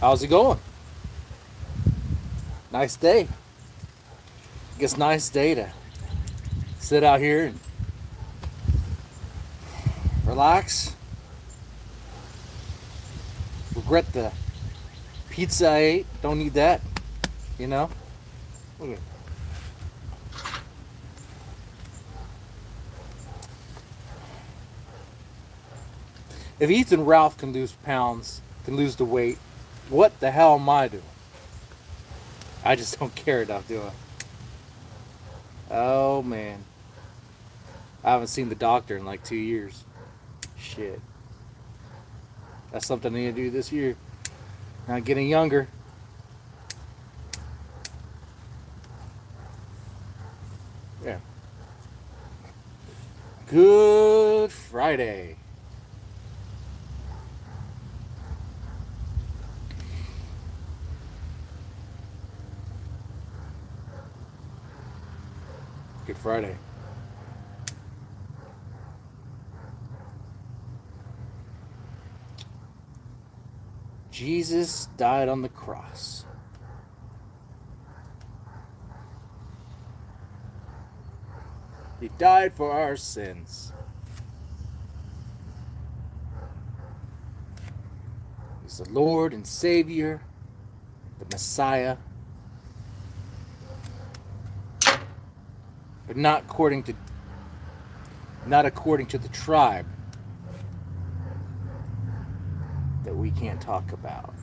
How's it going? Nice day. Guess nice day to sit out here and relax. Regret the pizza I ate. Don't need that. You know? Look at If Ethan Ralph can lose pounds, can lose the weight, what the hell am I doing? I just don't care enough, do I? Oh man. I haven't seen the doctor in like two years. Shit. That's something I need to do this year. Not getting younger. Yeah. Good Friday. Friday. Jesus died on the cross. He died for our sins. He's the Lord and Savior, the Messiah. But not according to not according to the tribe that we can't talk about.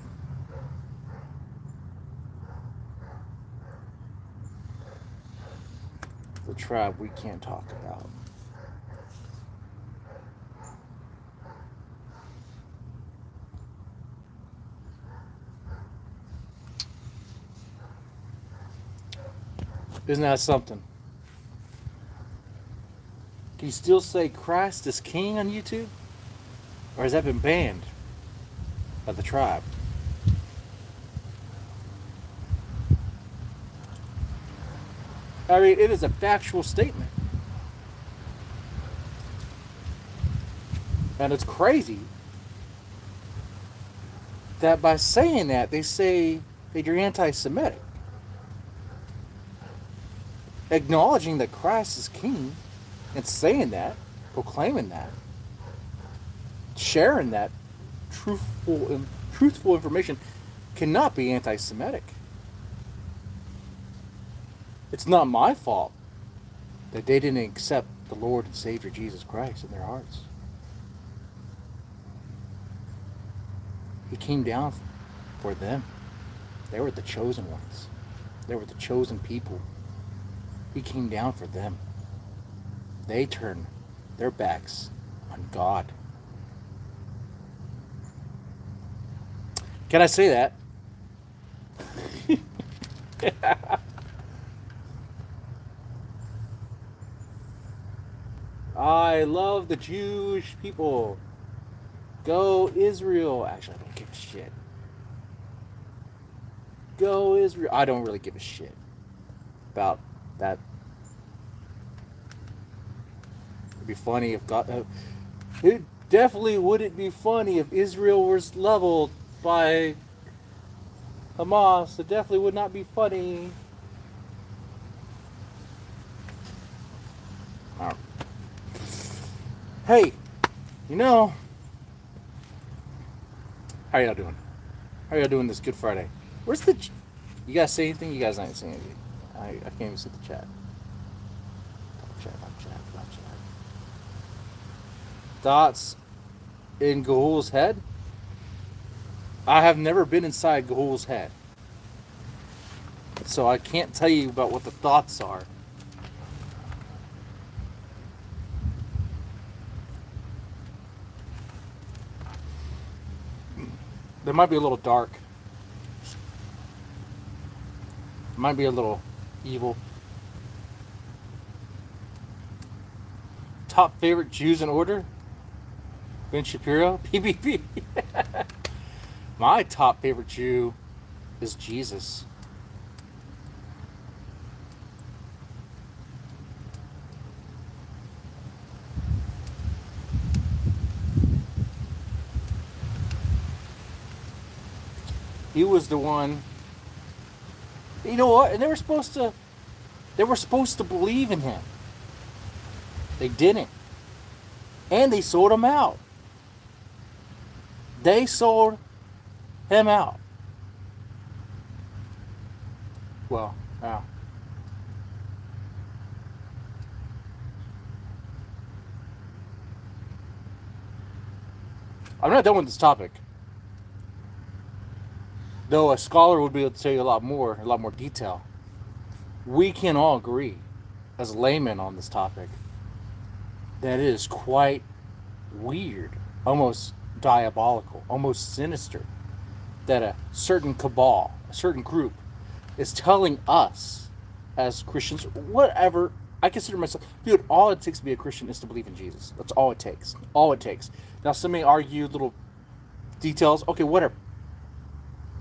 The tribe we can't talk about. Isn't that something? Can you still say Christ is King on YouTube? Or has that been banned by the tribe? I mean, it is a factual statement. And it's crazy that by saying that, they say that you're anti Semitic. Acknowledging that Christ is king and saying that, proclaiming that, sharing that truthful, truthful information cannot be anti Semitic. It's not my fault that they didn't accept the Lord and Savior Jesus Christ in their hearts. He came down for them. They were the chosen ones. They were the chosen people. He came down for them. They turn their backs on God. Can I say that? I love the Jewish people. Go Israel. Actually, I don't give a shit. Go Israel. I don't really give a shit about that. It'd be funny if God. Uh, it definitely wouldn't be funny if Israel was leveled by Hamas. It definitely would not be funny. Hey, you know, how y'all doing? How y'all doing this Good Friday? Where's the? You guys say anything? You guys ain't saying anything. I, I can't even see the. Chat, chat, chat. Thoughts in Gahul's head? I have never been inside Gahul's head. So I can't tell you about what the thoughts are. They might be a little dark. Might be a little evil. Top favorite Jews in order? Ben Shapiro? PBP. My top favorite Jew is Jesus. He was the one. You know what? And they were supposed to. They were supposed to believe in him. They didn't. And they sold him out. They sold him out. Well, yeah. I'm not done with this topic. Though a scholar would be able to tell you a lot more, a lot more detail. We can all agree, as laymen on this topic, that it is quite weird, almost diabolical, almost sinister, that a certain cabal, a certain group, is telling us as Christians, whatever, I consider myself, dude, all it takes to be a Christian is to believe in Jesus. That's all it takes. All it takes. Now, some may argue little details. Okay, whatever.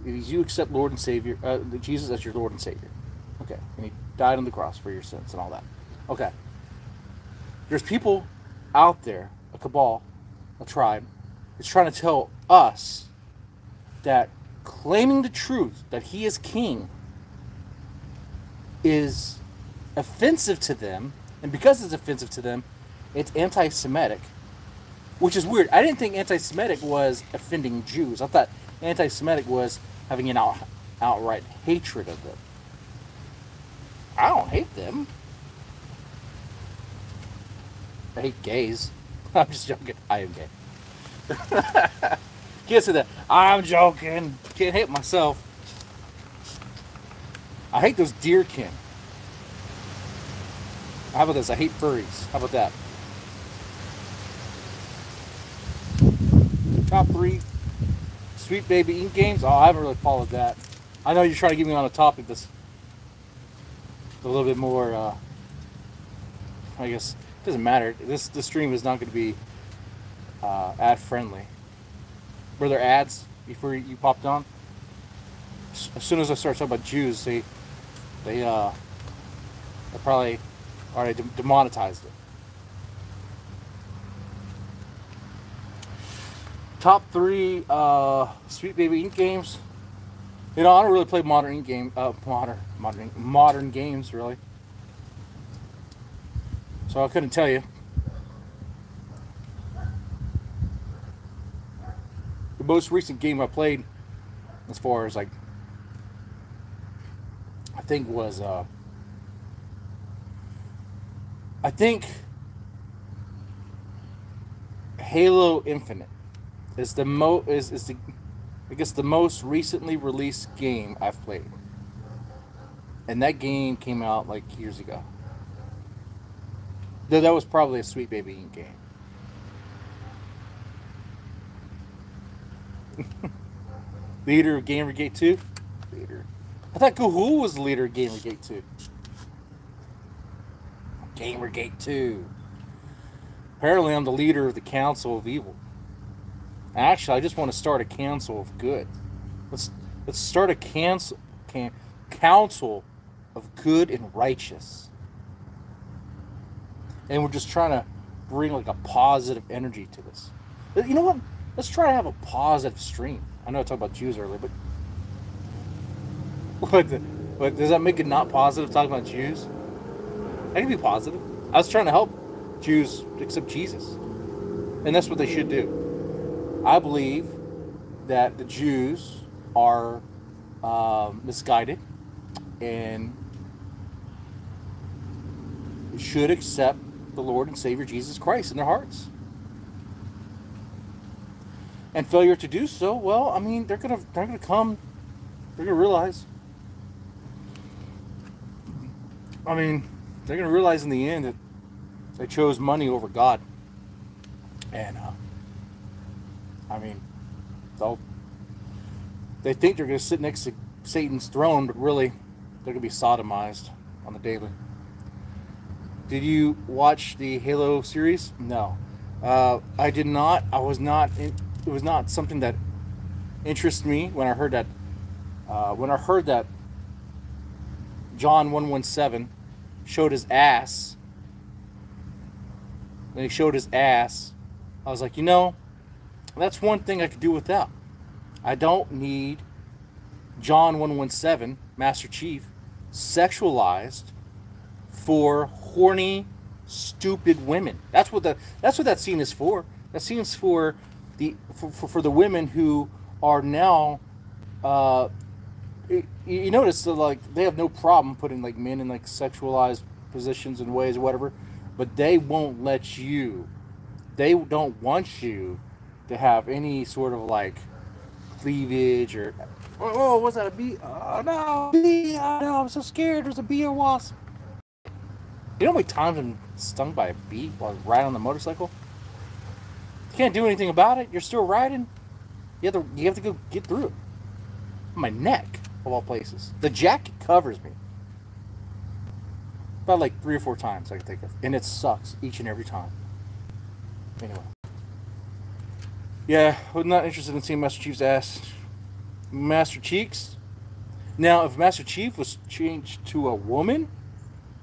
If you accept Lord and Savior, uh, Jesus as your Lord and Savior. Okay. And He died on the cross for your sins and all that. Okay. There's people out there, a cabal, a tribe, is trying to tell us that claiming the truth that He is King is offensive to them, and because it's offensive to them, it's anti Semitic, which is weird. I didn't think anti Semitic was offending Jews. I thought anti Semitic was having an out, outright hatred of them. I don't hate them. I hate gays. I'm just joking. I am gay. Can't say that. I'm joking. Can't hit myself. I hate those deerkin. How about this? I hate furries. How about that? Top three Sweet Baby Inc games. Oh, I haven't really followed that. I know you're trying to get me on a topic that's a little bit more. Uh, I guess it doesn't matter. This the stream is not going to be uh, ad friendly. Were there ads before you popped on? As soon as I start talking about Jews, they they uh they probably already demonetized it. Top three uh, Sweet Baby Inc games. You know, I don't really play modern game, uh, modern, modern, modern games really. So I couldn't tell you. Most recent game I played, as far as like, I think was, uh, I think Halo Infinite is the mo is, is the I guess the most recently released game I've played. And that game came out like years ago. Though that was probably a Sweet Baby game. leader of Gamergate 2? Leader. I thought Kahul was the leader of Gamergate 2. Gamergate 2. Apparently I'm the leader of the Council of Evil. Actually, I just want to start a council of good. Let's let's start a cancel can, council of good and righteous. And we're just trying to bring like a positive energy to this. You know what? Let's try to have a positive stream. I know I talked about Jews earlier, but what? Does that make it not positive talking about Jews? I can be positive. I was trying to help Jews accept Jesus, and that's what they should do. I believe that the Jews are um, misguided and should accept the Lord and Savior Jesus Christ in their hearts. And failure to do so, well, I mean, they're gonna they're gonna come, they're gonna realize. I mean, they're gonna realize in the end that they chose money over God. And uh, I mean, they'll they think they're to sit next to Satan's throne, but really, they're to be sodomized on the daily. Did you watch the Halo series? No, uh, I did not. I was not. It was not something that interested me when I heard that. Uh, when I heard that John one one seven showed his ass. When he showed his ass, I was like, you know, that's one thing I could do without. I don't need John 117, Master Chief, sexualized for horny, stupid women. That's what the that's what that scene is for. That scene is for the for, for, for the women who are now uh you, you notice that like they have no problem putting like men in like sexualized positions and ways or whatever, but they won't let you. They don't want you to have any sort of like cleavage or oh what's that a bee oh no bee oh no I'm so scared there's a bee or wasp. You know how many times I'm stung by a bee while riding on the motorcycle can't do anything about it you're still riding you have to you have to go get through it my neck of all places the jacket covers me about like three or four times I can think of and it sucks each and every time anyway yeah, I'm not interested in seeing Master Chief's ass. Master Cheeks. Now, if Master Chief was changed to a woman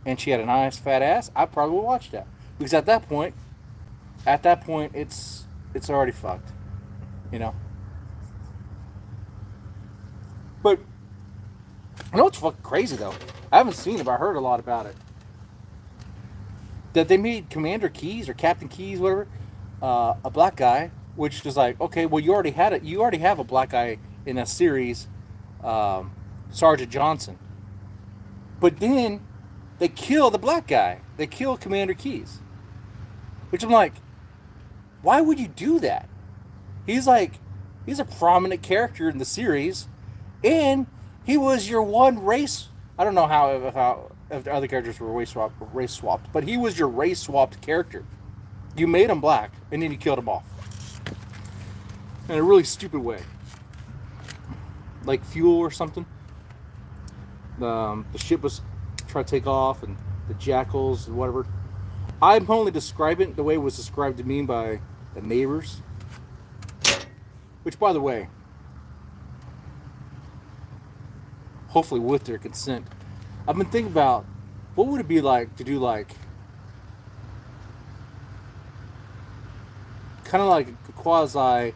and she had a nice fat ass, I probably would watch that. Because at that point, at that point, it's it's already fucked. You know? But I know it's fucking crazy though. I haven't seen it, but I heard a lot about it. That they made Commander Keyes or Captain Keyes, whatever, uh, a black guy which is like, okay, well, you already had it. You already have a black guy in a series, um, Sergeant Johnson. But then they kill the black guy. They kill Commander Keyes, Which I'm like, why would you do that? He's like, he's a prominent character in the series, and he was your one race. I don't know how how if the other characters were race swapped, race swapped, but he was your race swapped character. You made him black, and then you killed him off in a really stupid way. Like fuel or something. Um, the ship was trying to take off, and the jackals and whatever. I'm only describing it the way it was described to me by the neighbors. Which, by the way, hopefully with their consent, I've been thinking about what would it be like to do like kind of like a quasi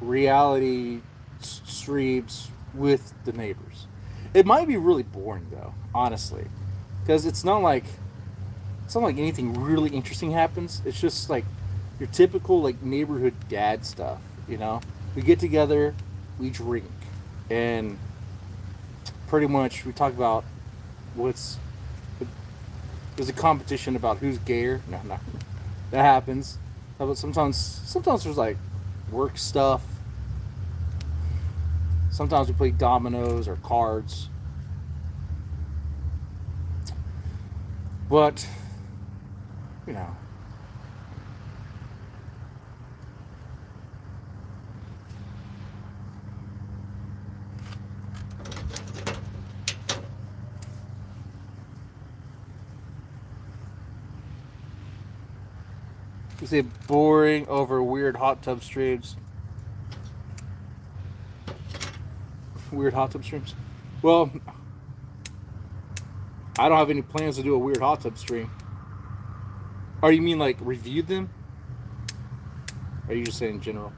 reality streams with the neighbors. It might be really boring though, honestly, because it's not like it's not like anything really interesting happens. It's just like your typical like neighborhood dad stuff. You know, we get together, we drink, and pretty much we talk about what's there's a competition about who's gayer. No, no, that happens. But sometimes, sometimes there's like work stuff. Sometimes we play dominoes or cards. But, you know. You say boring over weird hot tub streams. Weird hot tub streams? Well, I don't have any plans to do a weird hot tub stream. Or you mean like review them? Or are you just saying in general?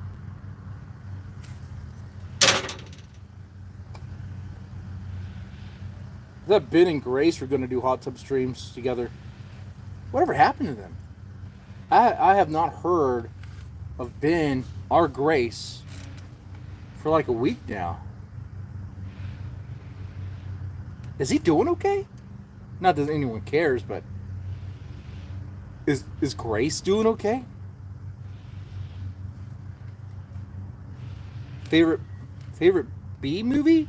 that Ben and Grace were going to do hot tub streams together. Whatever happened to them? I, I have not heard of Ben or Grace for like a week now. Is he doing okay? Not that anyone cares, but is is Grace doing okay? Favorite favorite B movie?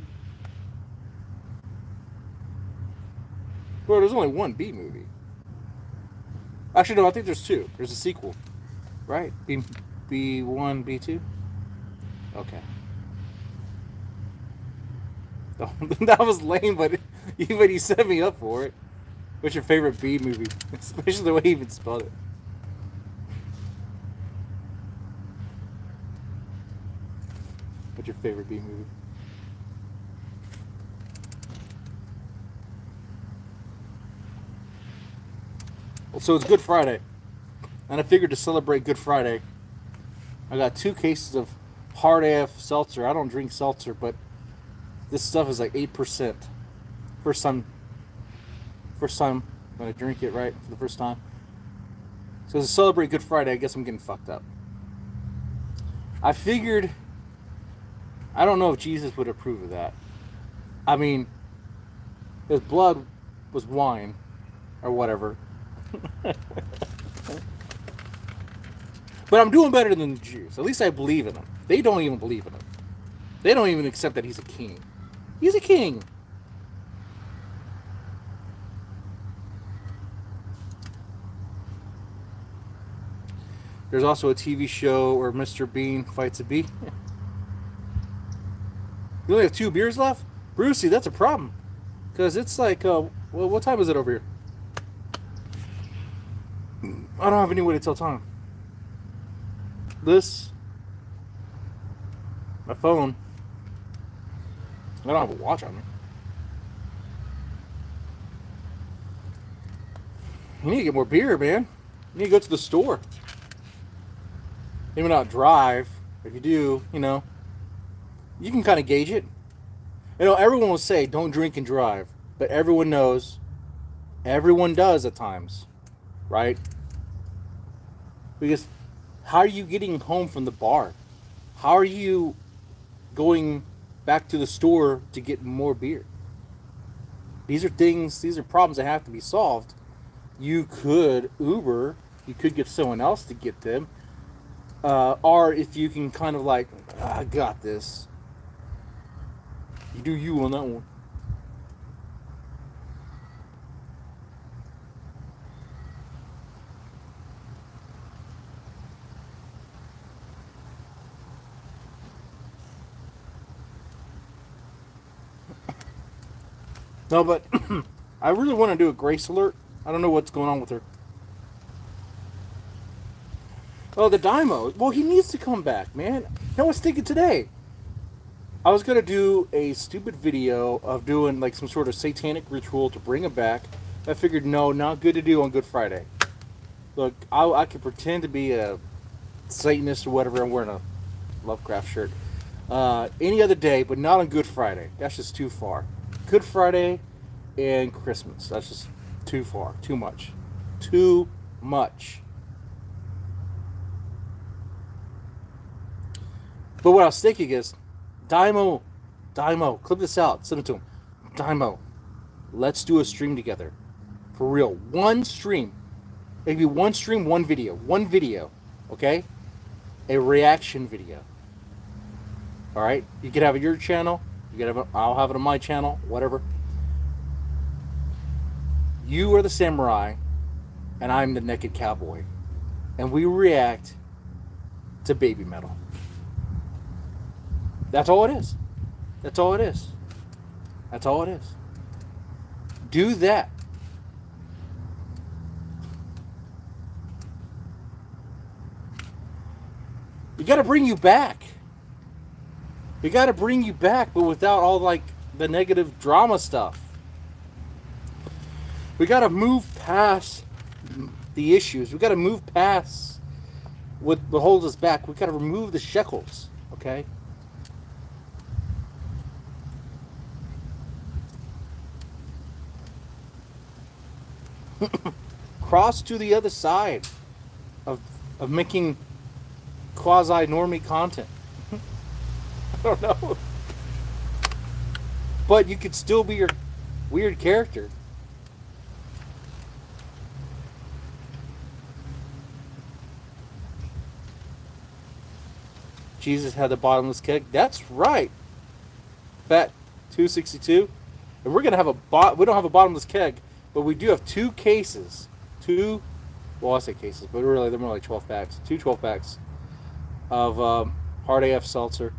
Well, there's only one B movie. Actually, no, I think there's two. There's a sequel, right? B, B one, B two. Okay. that was lame, but even he set me up for it. What's your favorite B movie? Especially the way he even spelled it. What's your favorite B movie? So it's Good Friday. And I figured to celebrate Good Friday, I got two cases of hard AF seltzer. I don't drink seltzer, but This stuff is like 8%. First time, first time when I drink it, right? For the first time. So to celebrate Good Friday, I guess I'm getting fucked up. I figured, I don't know if Jesus would approve of that. I mean, his blood was wine or whatever. But I'm doing better than the Jews. At least I believe in them. They don't even believe in him. They don't even accept that he's a king. He's a king. There's also a TV show where Mr. Bean fights a bee. you only have two beers left? Brucey, that's a problem. Because it's like, uh, well, what time is it over here? I don't have any way to tell time. This, my phone, I don't have a watch on me. You need to get more beer, man. You need to go to the store. Maybe not drive. If you do, you know, you can kind of gauge it. You know, everyone will say don't drink and drive, but everyone knows, everyone does at times, right? Because how are you getting home from the bar? How are you going back to the store to get more beer? These are things, these are problems that have to be solved. You could Uber, you could get someone else to get them uh, or if you can kind of like, ah, I got this. You do you on that one. No, but I really want to do a grace alert. I don't know what's going on with her. Oh, the Daimo. Well, he needs to come back, man. I was thinking today. I was gonna do a stupid video of doing like some sort of satanic ritual to bring him back. I figured, no, not good to do on Good Friday. Look, I, I could pretend to be a Satanist or whatever. I'm wearing a Lovecraft shirt. Uh, any other day, but not on Good Friday. That's just too far. Good Friday and Christmas. That's just too far. Too much. Too much. But what I was thinking is, Daimo, Daimo, clip this out, send it to him. Daimo, let's do a stream together. For real. One stream. It could be one stream, one video. One video. Okay? A reaction video. Alright? You can have your channel. You have it, I'll have it on my channel. Whatever. You are the samurai, and I'm the naked cowboy. And we react to Babymetal. That's all it is. That's all it is. That's all it is. Do that. We got to bring you back. We got to bring you back, but without all like the negative drama stuff. We got to move past the issues. We got to move past what, what holds us back. We got to remove the shekels, okay? cross to the other side of, of making quasi normie content. I don't know. But you could still be your weird character. Jesus had the bottomless keg. That's right. Fat 262. And we're going to have a bot. We don't have a bottomless keg. But we do have two cases, two, well, I say cases, but really they're more like 12 packs, two 12 packs of um, hard AF seltzer.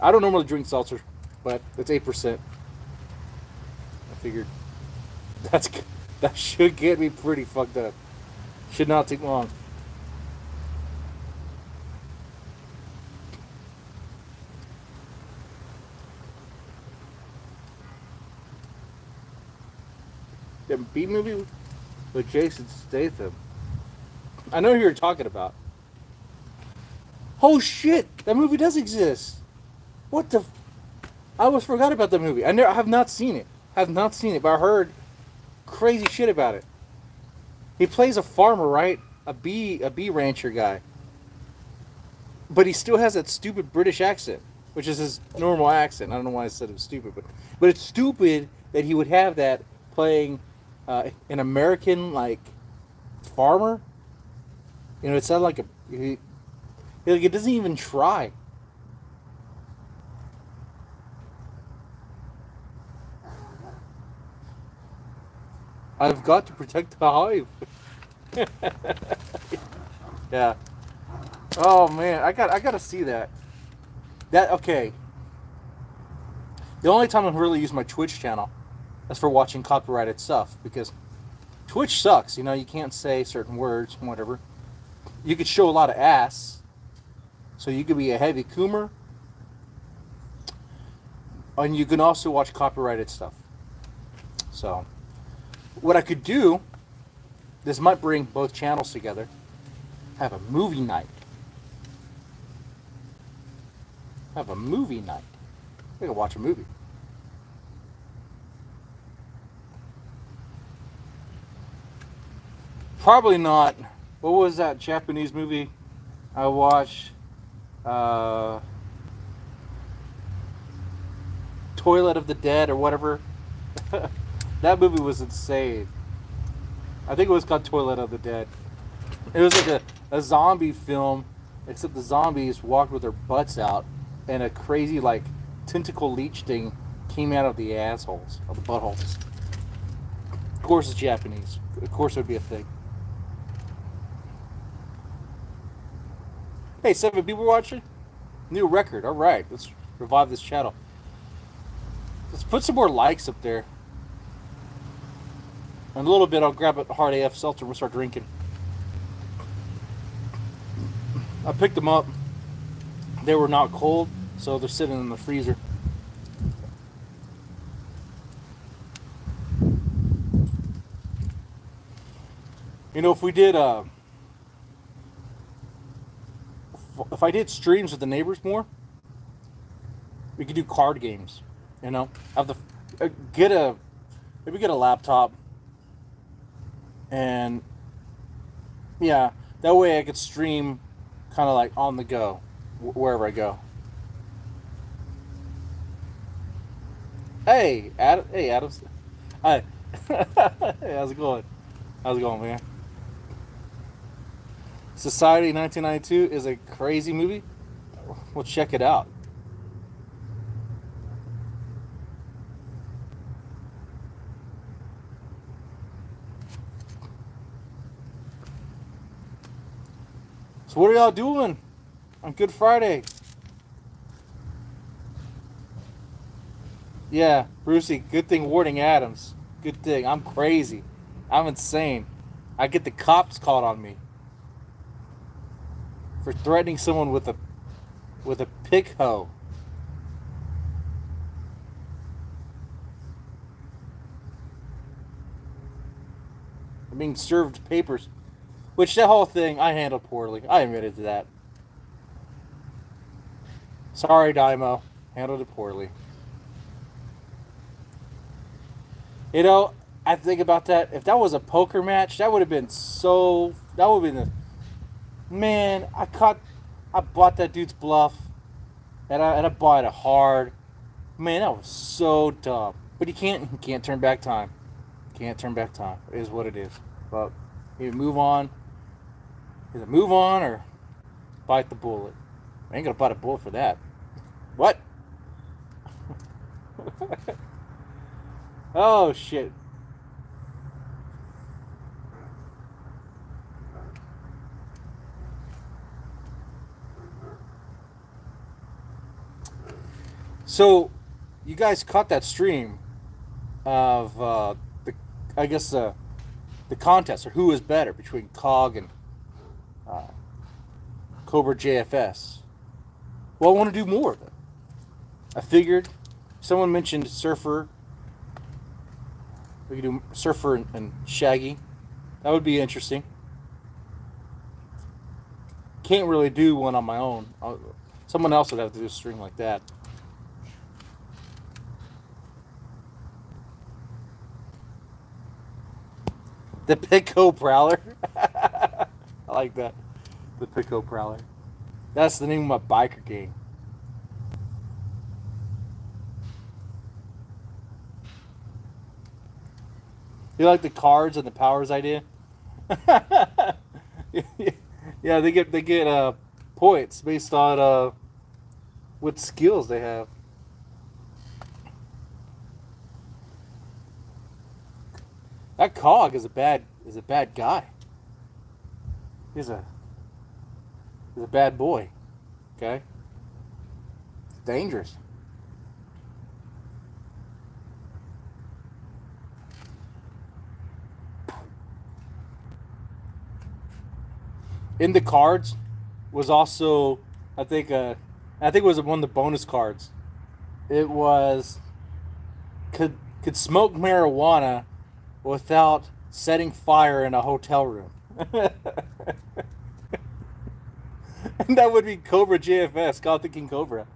I don't normally drink seltzer, but it's 8%. I figured that's that should get me pretty fucked up. Should not take long. The B movie with Jason Statham. I know who you're talking about. Oh shit! That movie does exist. What the? I almost forgot about the movie. I never I have not seen it. I have not seen it, but I heard crazy shit about it. He plays a farmer, right? A bee a bee rancher guy. But he still has that stupid British accent, which is his normal accent. I don't know why I said it was stupid, but but it's stupid that he would have that playing uh, an American like farmer. You know, it sounded like a he, like it doesn't even try. I've got to protect the hive. yeah. Oh man, I got I got to see that. That okay. The only time I really use my Twitch channel is for watching copyrighted stuff because Twitch sucks. You know, you can't say certain words, and whatever. You could show a lot of ass, so you could be a heavy coomer, and you can also watch copyrighted stuff. So what I could do, this might bring both channels together, have a movie night. Have a movie night. We can watch a movie. Probably not. What was that Japanese movie I watched? Uh, Toilet of the Dead or whatever. That movie was insane. I think it was called Toilet of the Dead. It was like a, a zombie film, except the zombies walked with their butts out, and a crazy like tentacle leech thing came out of the assholes, of the buttholes. Of course, it's Japanese. Of course, it would be a thing. Hey, seven people watching? New record. All right, let's revive this channel. Let's put some more likes up there. In a little bit, I'll grab a hard AF seltzer and we'll start drinking. I picked them up. They were not cold, so they're sitting in the freezer. You know, if we did, uh, if I did streams with the neighbors more, we could do card games. You know, have the uh, get a maybe get a laptop and yeah, that way I could stream kind of like on the go wherever I go. Hey, Adam. Hey, Adams. Hi. hey, how's it going? How's it going, man? Society 1992 is a crazy movie. Well, check it out. So what are y'all doing on Good Friday? Yeah, Brucey, good thing warning Adams. Good thing. I'm crazy. I'm insane. I get the cops called on me for threatening someone with a with a pick hoe. I'm being served papers. Which that whole thing I handled poorly. I admitted to that. Sorry, Dymo. Handled it poorly. You know, I think about that. If that was a poker match, that would have been so. That would have been the. Man, I caught. I bought that dude's bluff. And I, and I bought it hard. Man, that was so dumb. But you can't you can't turn back time. Can't turn back time. It is what it is. But you move on. Either move on or bite the bullet. I ain't gonna bite a bullet for that. What? oh shit. So, you guys caught that stream of uh, the, I guess uh, the contest or who is better between Cog and uh, Cobra JFS. Well, I want to do more of them. I figured someone mentioned Surfer. We could do Surfer and, and Shaggy. That would be interesting. Can't really do one on my own. I'll, someone else would have to do a stream like that. The Pico Prowler. Like that. The Pico Prowler. That's the name of my biker gang. You like the cards and the powers idea? yeah, they get they get uh, points based on uh, what skills they have. That cog is a bad is a bad guy. He's a he's a bad boy. Okay? Dangerous. In the cards was also I think uh I think it was one of the bonus cards. It was could could smoke marijuana without setting fire in a hotel room. And that would be Cobra JFS, God the King Cobra.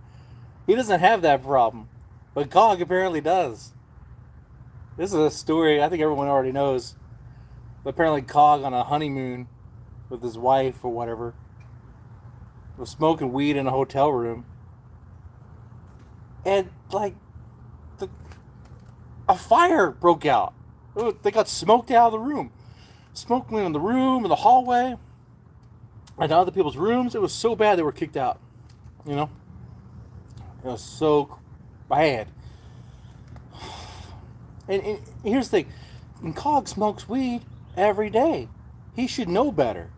He doesn't have that problem, but Cog apparently does. This is a story I think everyone already knows. But apparently, Cog on a honeymoon with his wife or whatever was smoking weed in a hotel room. And, like, the, a fire broke out. They got smoked out of the room. Smoke went in the room, in the hallway, and other people's rooms. It was so bad they were kicked out. You know? It was so bad. And, and here's the thing Cog smokes weed every day, he should know better.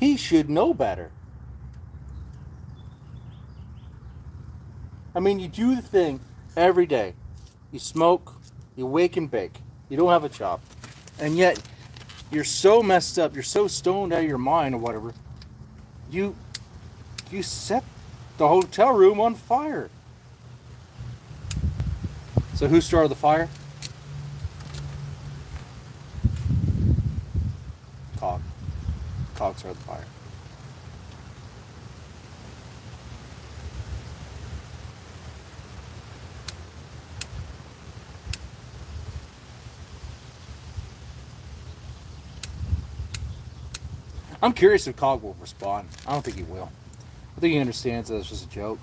He should know better. I mean, you do the thing every day. You smoke, you wake and bake. You don't have a job. And yet, you're so messed up, you're so stoned out of your mind or whatever. You you set the hotel room on fire. So who started the fire? Cog. Cog started the fire. I'm curious if Cog will respond. I don't think he will. I think he understands that it's just a joke.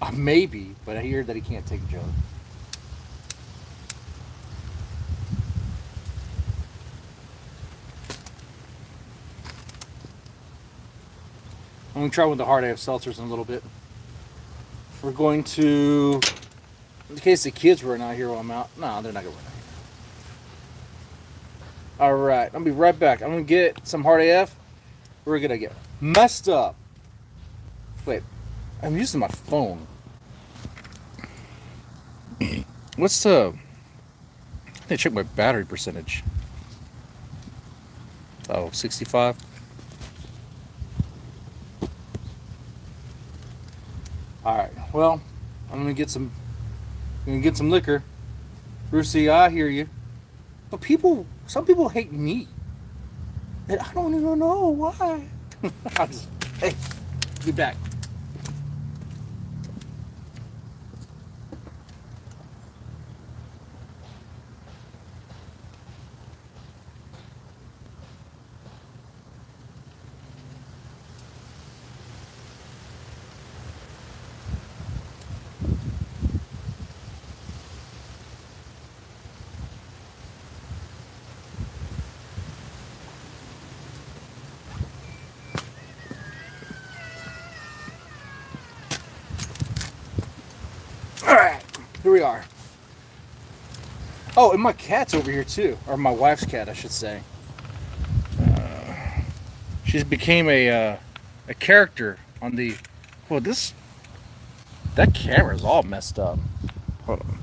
Uh, maybe, but I hear that he can't take a joke. I'm going to try with the hard AF seltzers in a little bit. We're going to, in case the kids run out here while I'm out. No, they're not going to run out here. All right, I'll be right back. I'm going to get some hard AF we're gonna get messed up. Wait, I'm using my phone. What's the? I need to check my battery percentage. Oh, 65. All right. Well, I'm gonna get some. I'm gonna get some liquor. Brucey, I hear you. But people, some people hate me. And I don't even know why. hey, be back. Here we are. Oh, and my cat's over here too, or my wife's cat, I should say. Uh, she's became a uh, a character on the. Well, this that camera's all messed up. Hold on.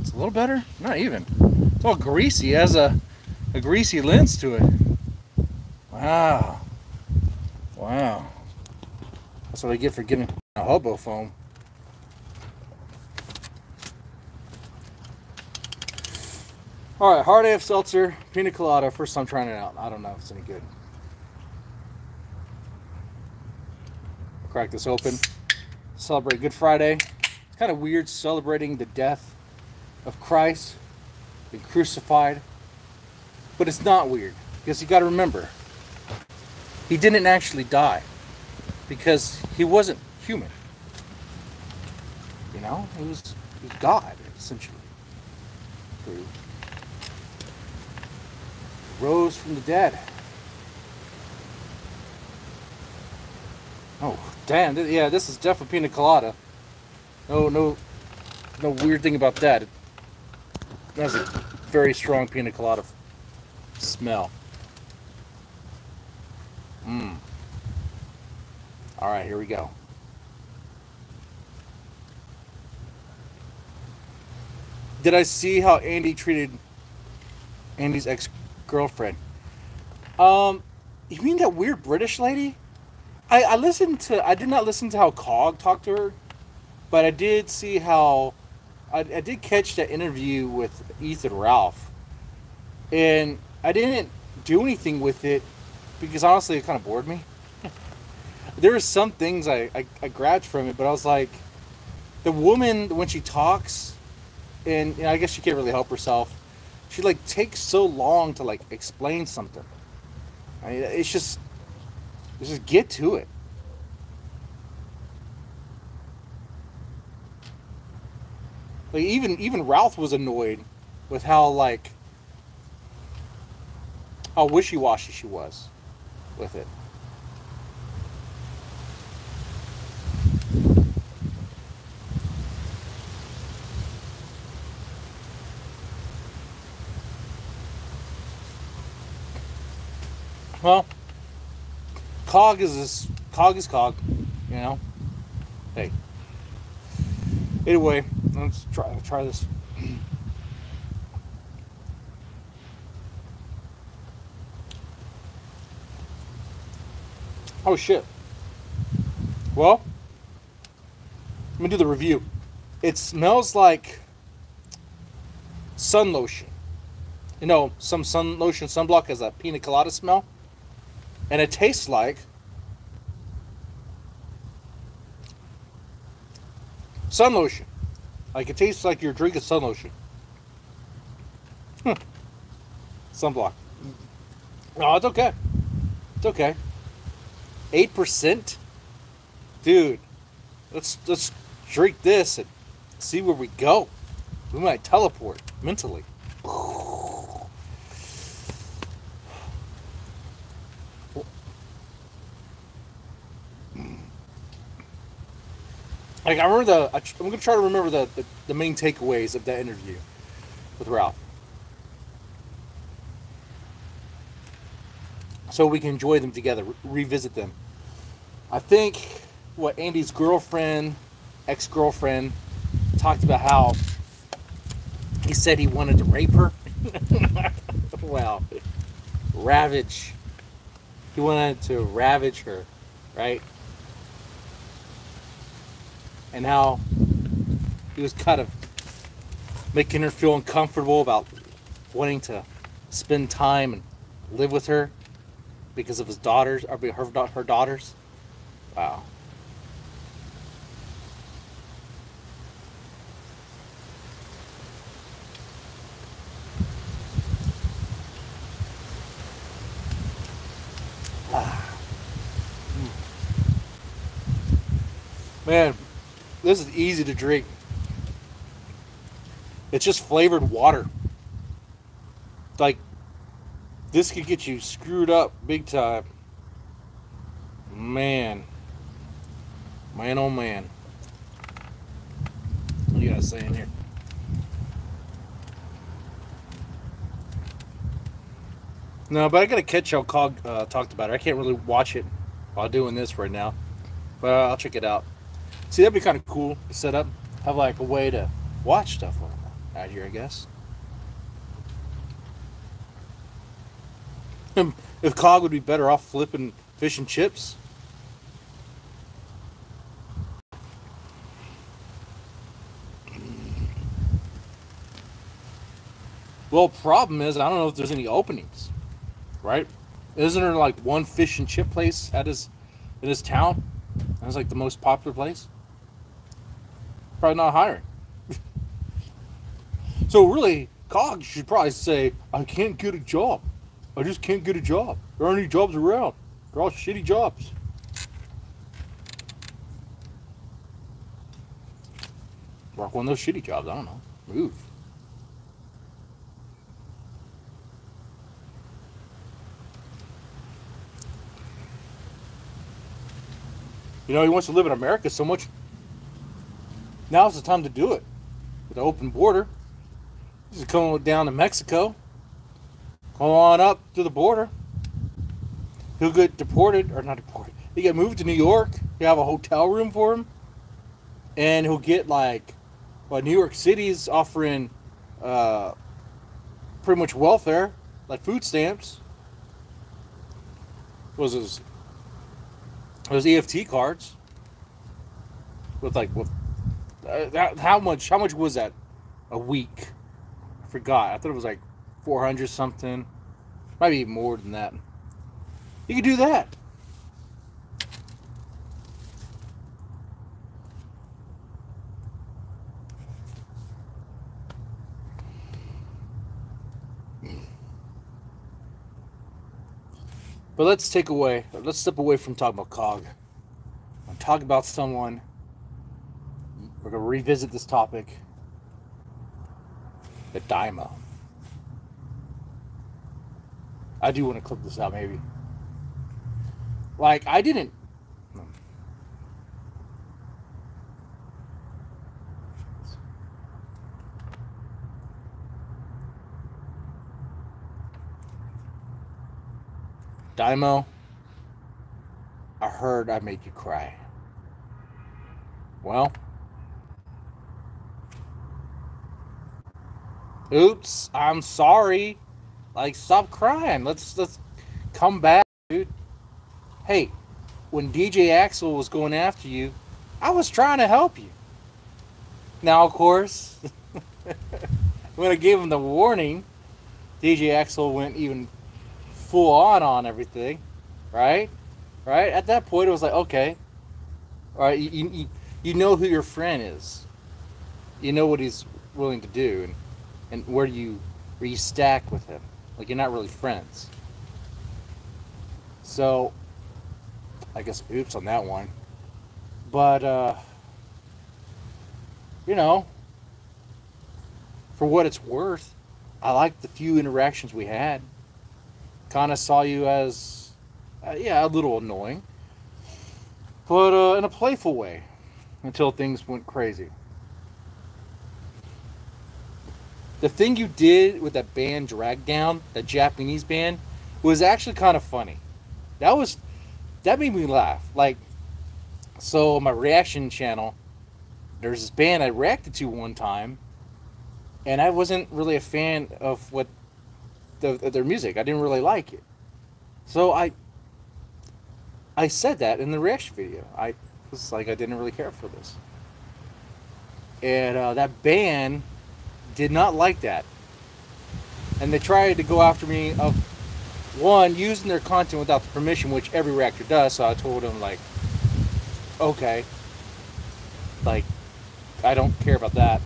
It's a little better. Not even. It's all greasy. It has a a greasy lens to it. Wow. Wow. That's what I get for getting a hobo phone. All right, hard AF seltzer, pina colada. First time trying it out. I don't know if it's any good. Crack this open. Celebrate Good Friday. It's kind of weird celebrating the death of Christ, being crucified. But it's not weird because you got to remember, he didn't actually die because he wasn't human. You know, he was, he was God essentially. He rose from the dead. Oh, damn! Yeah, this is definitely pina colada. No, no, no weird thing about that. It has a very strong pina colada smell. Mmm. All right, here we go. Did I see how Andy treated Andy's ex girlfriend? Um, you mean that weird British lady? I, I listened to, I did not listen to how Cog talked to her, but I did see how, I, I did catch that interview with Ethan Ralph. And I didn't do anything with it because honestly, it kind of bored me. there were some things I, I, I grabbed from it, but I was like, the woman, when she talks, and you know, I guess she can't really help herself. She like takes so long to like explain something. I mean, it's just, it's just get to it. Like even even Ralph was annoyed with how like how wishy-washy she was with it. Well, cog is this cog is cog, you know. Hey. Anyway, let's try try this. Oh shit. Well, let me do the review. It smells like sun lotion. You know, some sun lotion sunblock has a pina colada smell. And it tastes like sun lotion. Like it tastes like you're drinking sun lotion. Hmm. Sunblock. No, it's okay. It's okay. Eight percent, dude. Let's let's drink this and see where we go. We might teleport mentally. Like I remember the. I'm gonna try to remember the, the, the main takeaways of that interview with Ralph, so we can enjoy them together, re- revisit them. I think what Andy's girlfriend, ex girlfriend, talked about how he said he wanted to rape her. well, ravage. He wanted to ravage her, right? And how he was kind of making her feel uncomfortable about wanting to spend time and live with her because of his daughters or her, her daughters. Wow. Ah. Hmm. Man, this is easy to drink. It's just flavored water. Like, this could get you screwed up big time. Man. Man, oh man. What do you guys say in here? No, but I gotta catch Cog uh, talked about it. I can't really watch it while doing this right now, but I'll check it out. See, that'd be kind of cool to set up. Have like a way to watch stuff out here, I guess. if Cog would be better off flipping fish and chips. Well, problem is, I don't know if there's any openings, right? Isn't there like one fish and chip place at his in his town? That's like the most popular place probably not hiring. So really, Cog should probably say, I can't get a job. I just can't get a job. There aren't any jobs around. They're all shitty jobs. Work one of those shitty jobs. I don't know. Move. You know, he wants to live in America so much. Now's the time to do it. With the open border. He's coming down to Mexico. Go on up to the border. He'll get deported, or not deported. He get moved to New York. You have a hotel room for him. And he'll get like, well, New York City's offering uh, pretty much welfare, like food stamps. Was his those EFT cards with like with uh, how much how much was that a week? I forgot. I thought it was like four hundred something, Might maybe more than that. You could do that. But let's take away, let's step away from talking about COG. I'm talking about someone. We're going to revisit this topic. The Dymo. I do want to clip this out, maybe. Like, I didn't. Dymo, I heard I made you cry. Well, oops, I'm sorry. Like, stop crying. Let's let's come back, dude. Hey, when DJ Axel was going after you, I was trying to help you. Now, of course, when I gave him the warning, DJ Axel went even full on on everything, right? Right? At that point, it was like, okay, all right, you, you, you know who your friend is. You know what he's willing to do, and, and where do you where you stack with him. Like you're not really friends. So, I guess oops on that one. But uh, you know, for what it's worth, I liked the few interactions we had kind of saw you as, uh, yeah, a little annoying, but uh, in a playful way until things went crazy. The thing you did with that band Drag Down, that Japanese band, was actually kind of funny. That was, that made me laugh. Like, so my reaction channel, there's this band I reacted to one time, and I wasn't really a fan of what the, their music. I didn't really like it. So I I said that in the reaction video. I was like, I didn't really care for this. And uh, that band did not like that. And they tried to go after me of one using their content without the permission, which every reactor does. So I told them like, okay, like I don't care about that,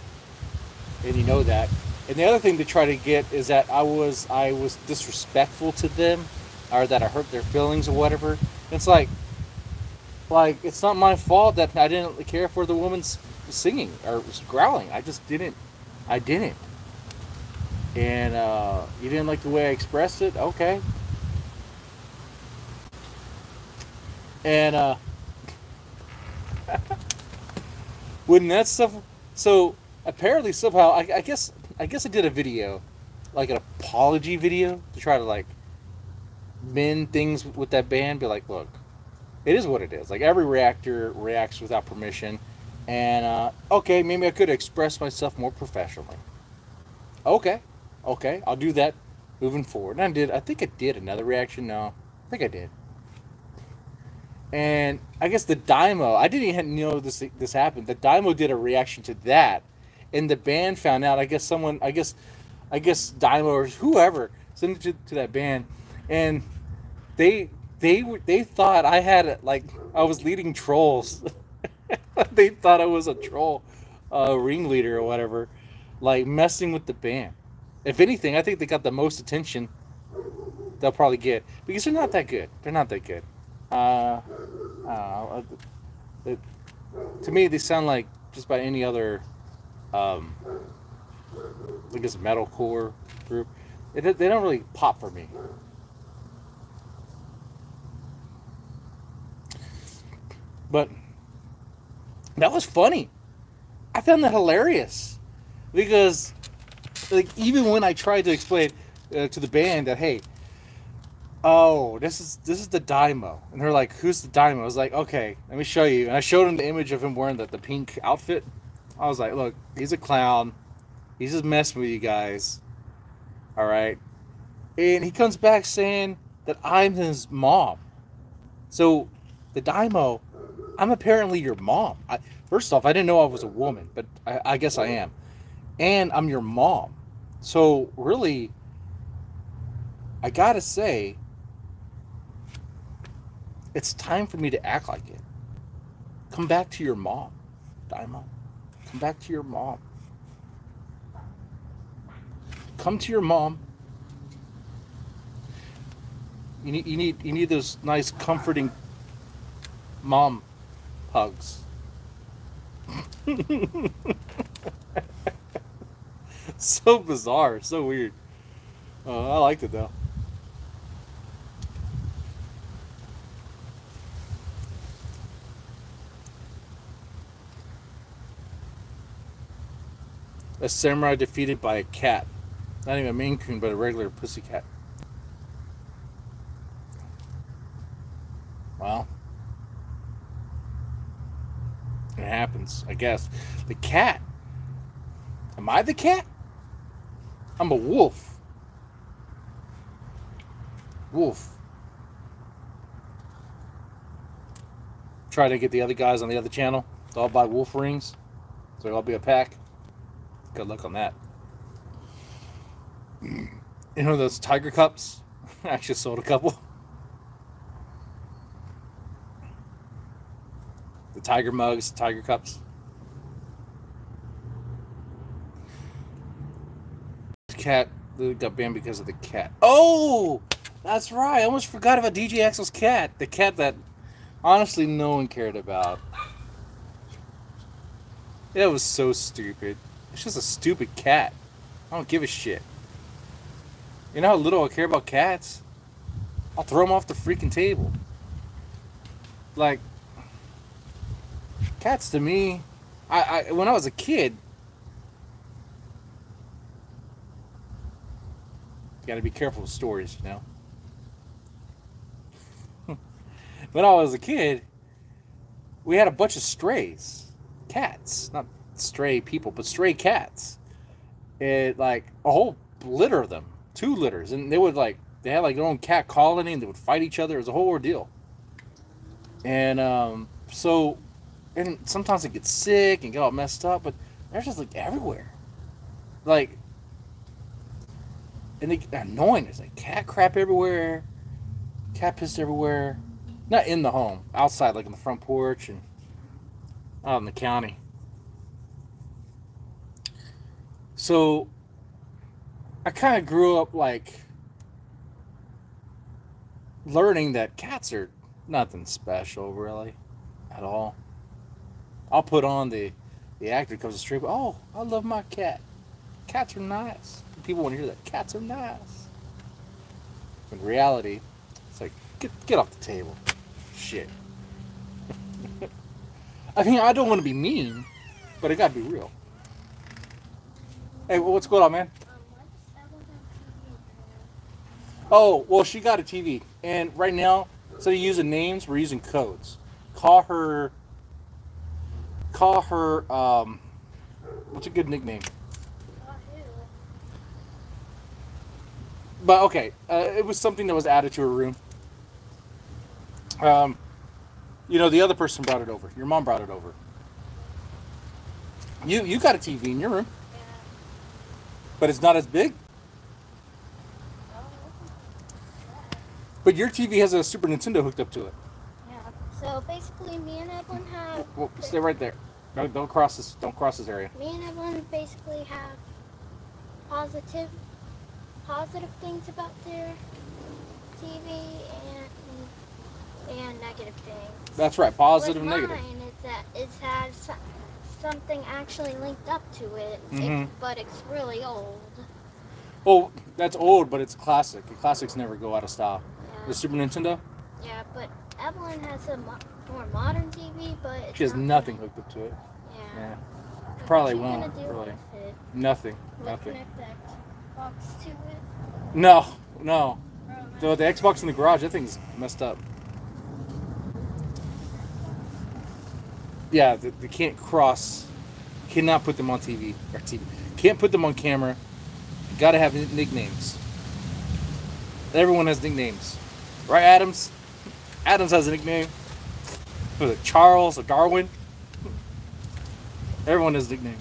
and you know that. And the other thing to try to get is that I was I was disrespectful to them, or that I hurt their feelings or whatever. It's like, like it's not my fault that I didn't care for the woman's singing or growling. I just didn't. I didn't. And uh, you didn't like the way I expressed it. Okay. And uh, wouldn't that stuff, so apparently somehow I, I guess I guess I did a video, like an apology video, to try to like mend things with that band. Be like, look, it is what it is. Like every reactor reacts without permission, and uh, okay, maybe I could express myself more professionally. Okay, okay, I'll do that moving forward. And I did. I think I did another reaction. No, I think I did. And I guess the Dymo, I didn't even know this this happened. The Dymo did a reaction to that and the band found out. I guess someone, I guess, I guess Dymo or whoever sent it to, to that band, and they they they thought I had it like I was leading trolls. they thought I was a troll uh, ringleader or whatever, like messing with the band. If anything, I think they got the most attention they'll probably get because they're not that good. They're not that good. Uh, uh, it, to me, they sound like just about any other, um, I guess, metalcore group. They, they don't really pop for me. But that was funny. I found that hilarious because, like, even when I tried to explain uh, to the band that, hey, oh, this is this is the Daimo, and they're like, who's the Daimo? I was like, okay, let me show you, and I showed them the image of him wearing the, the pink outfit. I was like, look, he's a clown. He's just messing with you guys. All right, and he comes back saying that I'm his mom. So, the Daimo, I'm apparently your mom. I, first off, I didn't know I was a woman, but I, I guess I am, and I'm your mom. So really, I gotta say, it's time for me to act like it. Come back to your mom, Daimo. Come back to your mom. Come to your mom. You need you need you need those nice comforting mom hugs. so bizarre, so weird. Uh, I liked it though. A samurai defeated by a cat. Not even a Maine Coon, but a regular pussy cat. Well, I guess. The cat. Am I the cat? I'm a wolf. Wolf. Try to get the other guys on the other channel to all buy wolf rings. So it'll be a pack. Good luck on that. You know those tiger cups? I actually sold a couple. Tiger mugs, tiger cups. Cat got banned because of the cat. Oh, that's right. I almost forgot about DJ Axel's cat. The cat that honestly no one cared about. It was so stupid. It's just a stupid cat. I don't give a shit. You know how little I care about cats? I'll throw them off the freaking table. Like, cats to me, I, I when I was a kid, you gotta be careful with stories, you know? when I was a kid, we had a bunch of strays. Cats. Not stray people, but stray cats. It like a whole litter of them, two litters, and they would like they had like their own cat colony, and they would fight each other. It was a whole ordeal. And um, so, and sometimes they get sick and get all messed up, but they're just like everywhere, like, and they annoying. There's like cat crap everywhere, cat piss everywhere. Not in the home, outside, like in the front porch and out in the county. So I kind of grew up like learning that cats are nothing special really at all. I'll put on the the actor comes to street. Oh, I love my cat. Cats are nice. People want to hear that cats are nice. In reality, it's like get get off the table. Shit. I mean, I don't want to be mean, but it got to be real. Hey, what's going on, man? Oh, well, she got a TV. And right now, instead of using names, we're using codes. Call her. Call her. Um, what's a good nickname? But okay, uh, it was something that was added to her room. Um, you know, the other person brought it over. Your mom brought it over. You you got a TV in your room. yeah. But it's not as big. But your TV has a Super Nintendo hooked up to it. So basically, me and Evelyn have. Well, stay right there. Don't, don't cross this. Don't cross this area. Me and Evelyn basically have positive, positive things about their TV and and negative things. That's right. Positive With and negative. Mine, it's that it has something actually linked up to it, It's- Mhm. but it's really old. Oh, that's old, but it's classic. The classics never go out of style. Yeah, The Super Nintendo. yeah but Evelyn has a mo- more modern TV, but it's She has not nothing hooked up to it. Yeah. Yeah. Probably won't, really. Nothing. Will Nothing. connect that box to it? No. No. Oh, the, the Xbox in the garage, that thing's messed up. Yeah, they, they can't cross. Cannot put them on TV or TV. Can't put them on camera. Got to have nicknames. Everyone has nicknames, right? Adams. Adams has a nickname. Was it Charles or Darwin? Everyone has nicknames.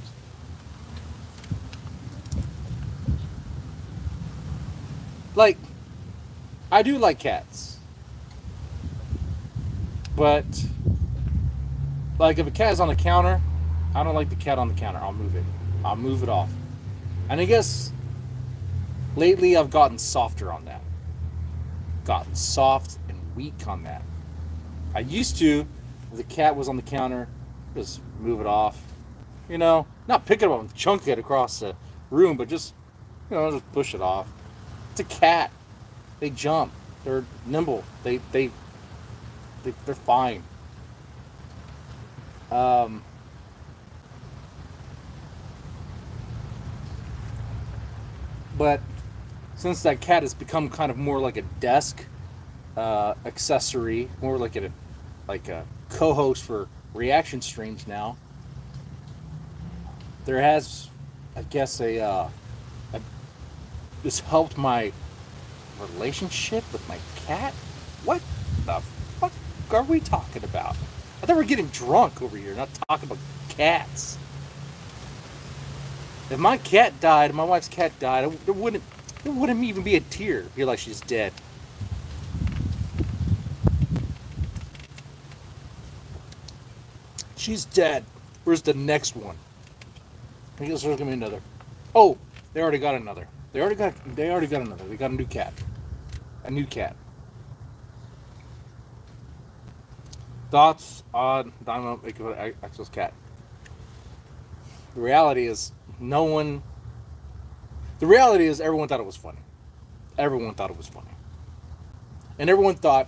Like, I do like cats. But, like, if a cat is on the counter, I don't like the cat on the counter. I'll move it. I'll move it off. And I guess lately I've gotten softer on that. Gotten soft weak on that. I used to, the cat was on the counter, just move it off. You know, not pick it up and chunk it across the room, but just, you know, just push it off. It's a cat. They jump. They're nimble. They they, they they're fine. Um, but since that cat has become kind of more like a desk uh, accessory, more like a like a co-host for reaction streams now, there has, I guess, a, uh, a this helped my relationship with my cat. What the fuck are we talking about? I thought we are getting drunk over here, not talking about cats. If my cat died, my wife's cat died, there wouldn't there wouldn't even be a tear. Be like she's dead. She's dead. Where's the next one? I guess there's gonna be another. Oh, they already got another. They already got. They already got another. They got a new cat. A new cat. Thoughts on Dynamo Axel's cat? The reality is, no one. The reality is, everyone thought it was funny. Everyone thought it was funny. And everyone thought,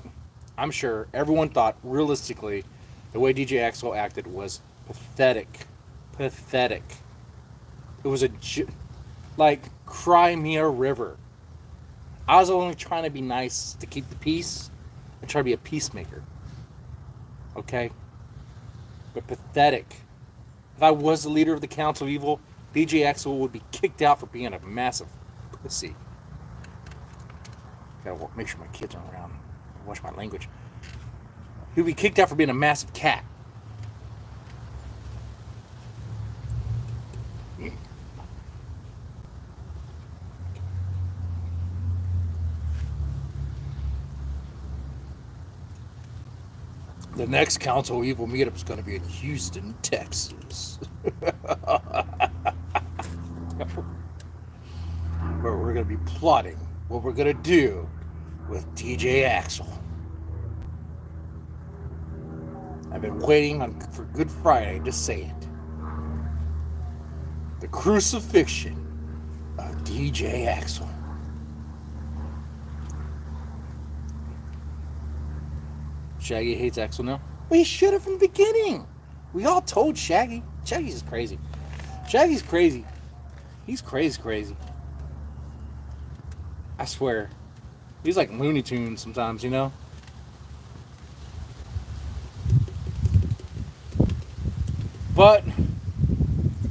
I'm sure, everyone thought realistically, the way DJ Axel acted was pathetic. Pathetic. It was a. Like, cry me a river. I was only trying to be nice to keep the peace and try to be a peacemaker. Okay? But pathetic. If I was the leader of the Council of Evil, DJ Axel would be kicked out for being a massive pussy. Gotta make sure my kids aren't around. Watch my language. He'd be kicked out for being a massive cat. The next Council Evil meetup is going to be in Houston, Texas. Where we're going to be plotting what we're going to do with DJ Axel. I've been waiting on for Good Friday to say it. The crucifixion of DJ Axel. Shaggy hates Axel now. We should have from the beginning. We all told Shaggy. Shaggy's crazy. Shaggy's crazy. He's crazy, crazy. I swear. He's like Looney Tunes sometimes, you know? But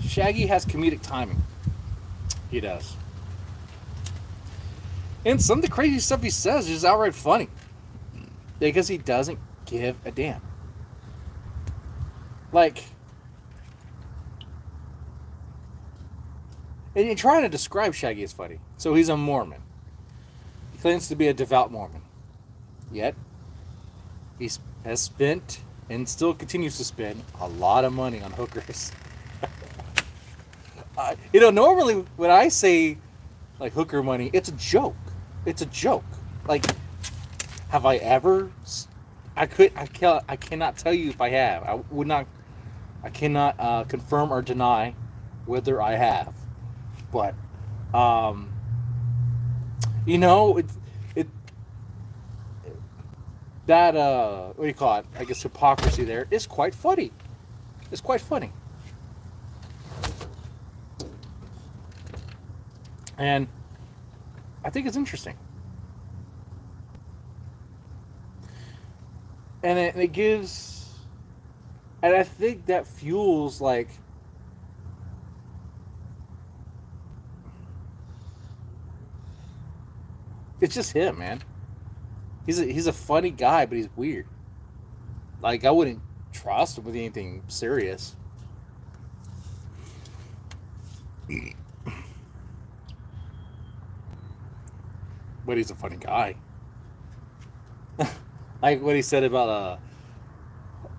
Shaggy has comedic timing. He does. And some of the crazy stuff he says is outright funny. Because he doesn't give a damn. Like, and you're trying to describe Shaggy as funny. So he's a Mormon. He claims to be a devout Mormon. Yet, he has spent and still continues to spend a lot of money on hookers. uh, you know, normally when I say like hooker money, it's a joke. It's a joke. Like, have I ever? I could. I can. I cannot tell you if I have. I would not. I cannot uh, confirm or deny whether I have. But, um, you know, it, it that uh, what do you call it? I guess hypocrisy there is quite funny. It's quite funny. And I think it's interesting. And it, it gives, and I think that fuels like, it's just him, man. He's a, he's a funny guy, but he's weird. Like I wouldn't trust him with anything serious. but he's a funny guy. like what he said about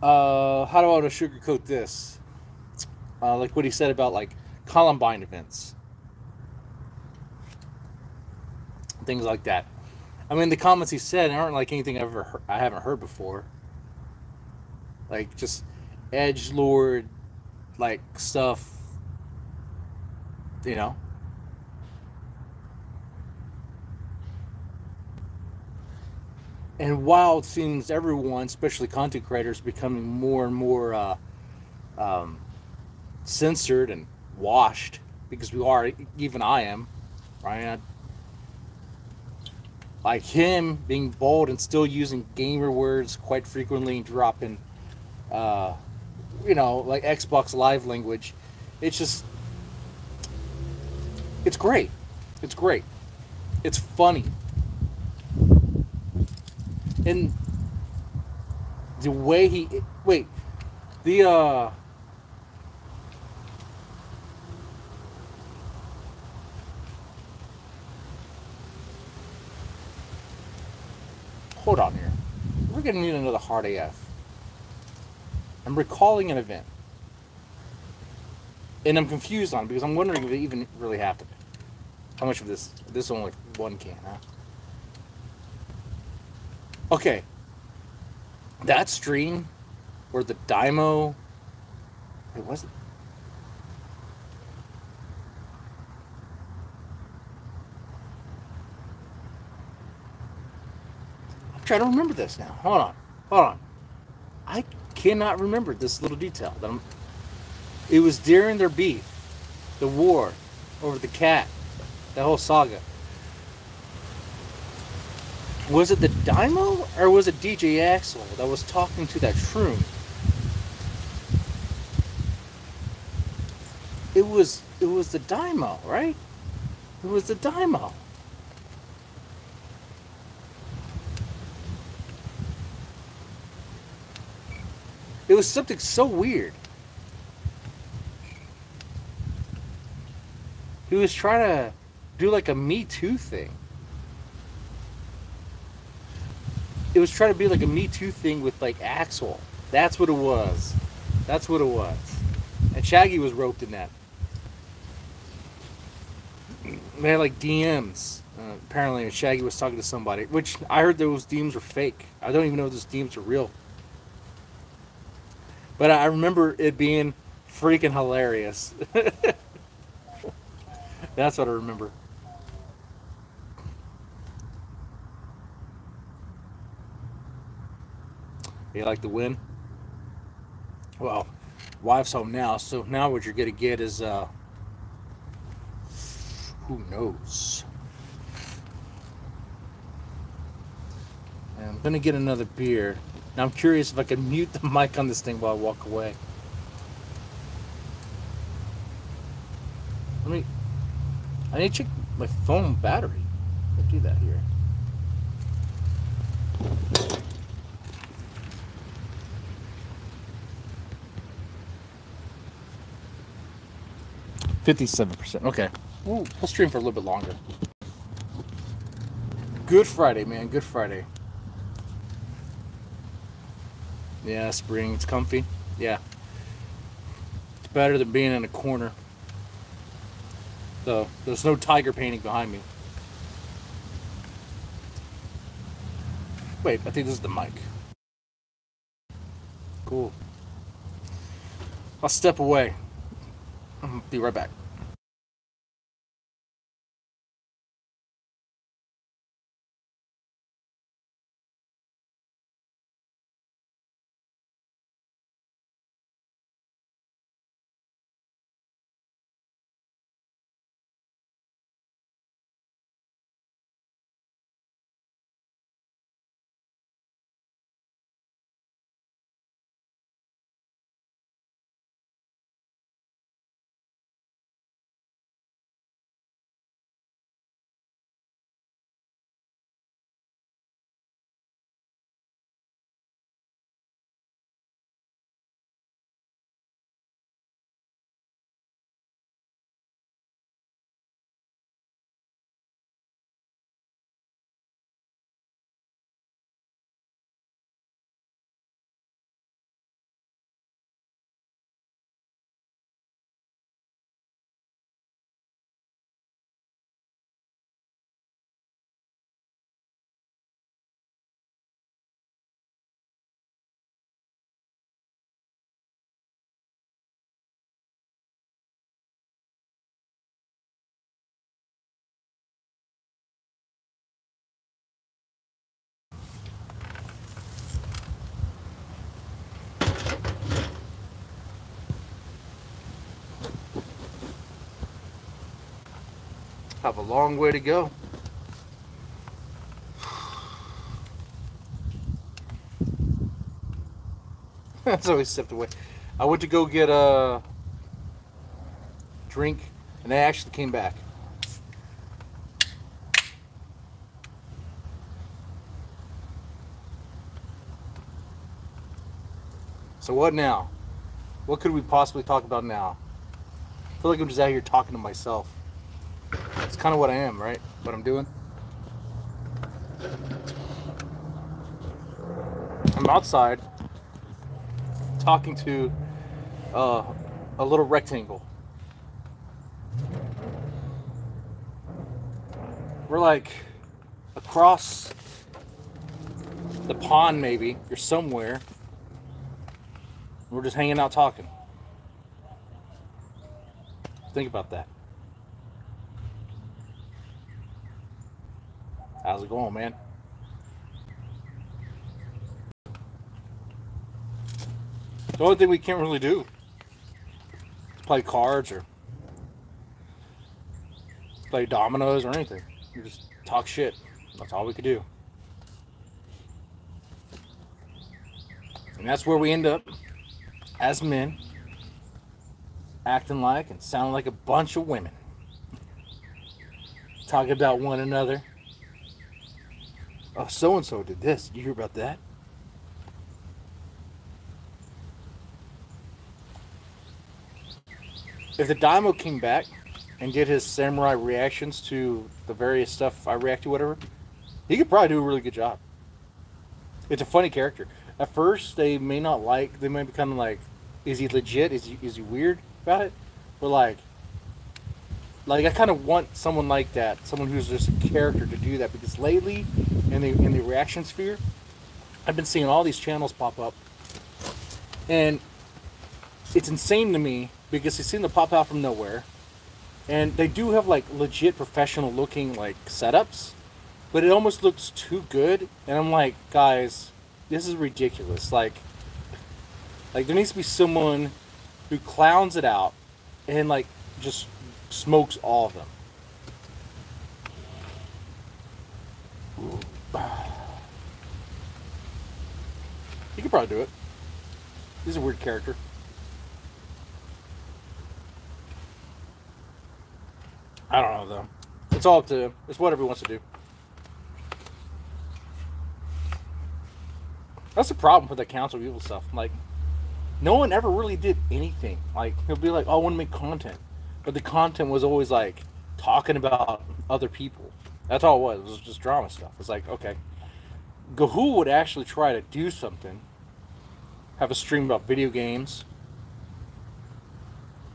uh uh how do I want to sugarcoat this? Uh, like what he said about like Columbine events. Things like that. I mean, the comments he said aren't like anything I've ever heard, I haven't heard before. Like just edge lord, like stuff. You know. And while it seems everyone, especially content creators, becoming more and more uh, um, censored and washed, because we are, even I am, right? Like him being bold and still using gamer words quite frequently and dropping uh, you know like xbox live language it's just it's great. It's great. It's funny. And the way he wait the uh hold on here. We're getting into another hard AF. I'm recalling an event. And I'm confused on it because I'm wondering if it even really happened. How much of this? This is only one can, huh? Okay. That stream where the Dymo. It wasn't. Trying to remember this now. Hold on. Hold on. I cannot remember this little detail. That I'm, it was during their beef, the war over the cat, that whole saga. Was it the Dymo or was it DJ Axel that was talking to that shroom? It was it was the Dymo, right? It was the Dymo. It was something so weird. He was trying to do like a Me Too thing. It was trying to be like a Me Too thing with like Axel. That's what it was. That's what it was. And Shaggy was roped in that. They had like DMs. Uh, apparently, Shaggy was talking to somebody, which I heard those DMs were fake. I don't even know if those DMs are real. But I remember it being freaking hilarious. That's what I remember. You like the win? Well, wife's home now, so now what you're gonna get is uh who knows. I'm gonna get another beer. Now I'm curious if I can mute the mic on this thing while I walk away. Let me. I need to check my phone battery. I'll do that here. Fifty-seven percent. Okay, we'll, we'll stream for a little bit longer. Good Friday, man. Good Friday. Yeah, spring. It's comfy. Yeah. It's better than being in a corner. So there's no tiger painting behind me. Wait, I think this is the mic. Cool. I'll step away. I'll be right back. Have a long way to go. That's always stepped away. I went to go get a drink, and I actually came back. So what now? What could we possibly talk about now? I feel like I'm just out here talking to myself. It's kind of what I am, right? What I'm doing. I'm outside talking to uh, a little rectangle. We're like across the pond, maybe. You're somewhere. We're just hanging out talking. Think about that. How's it going, man? The only thing we can't really do is play cards or play dominoes or anything. We just talk shit. That's all we could do. And that's where we end up as men acting like and sounding like a bunch of women. Talking about one another. Oh, so and so did this. Did you hear about that? If the Daimo came back and did his samurai reactions to the various stuff I react to, whatever, he could probably do a really good job. It's a funny character. At first, they may not like. They might be kind of like, is he legit? Is he is he weird about it? But like, like I kind of want someone like that, someone who's just a character to do that because lately in the in the reaction sphere, I've been seeing all these channels pop up, and it's insane to me because they seem to pop out from nowhere, and they do have like legit professional looking like setups, but it almost looks too good, and I'm like, guys, this is ridiculous. Like, like there needs to be someone who clowns it out and like just smokes all of them. He could probably do it. He's a weird character. I don't know though. It's all up to him. It's whatever he wants to do. That's the problem with the council evil stuff. Like, no one ever really did anything. Like, he'll be like, oh, I want to make content. But the content was always like talking about other people. That's all it was. It was just drama stuff. It's like, okay. Gahul would actually try to do something have a stream about video games.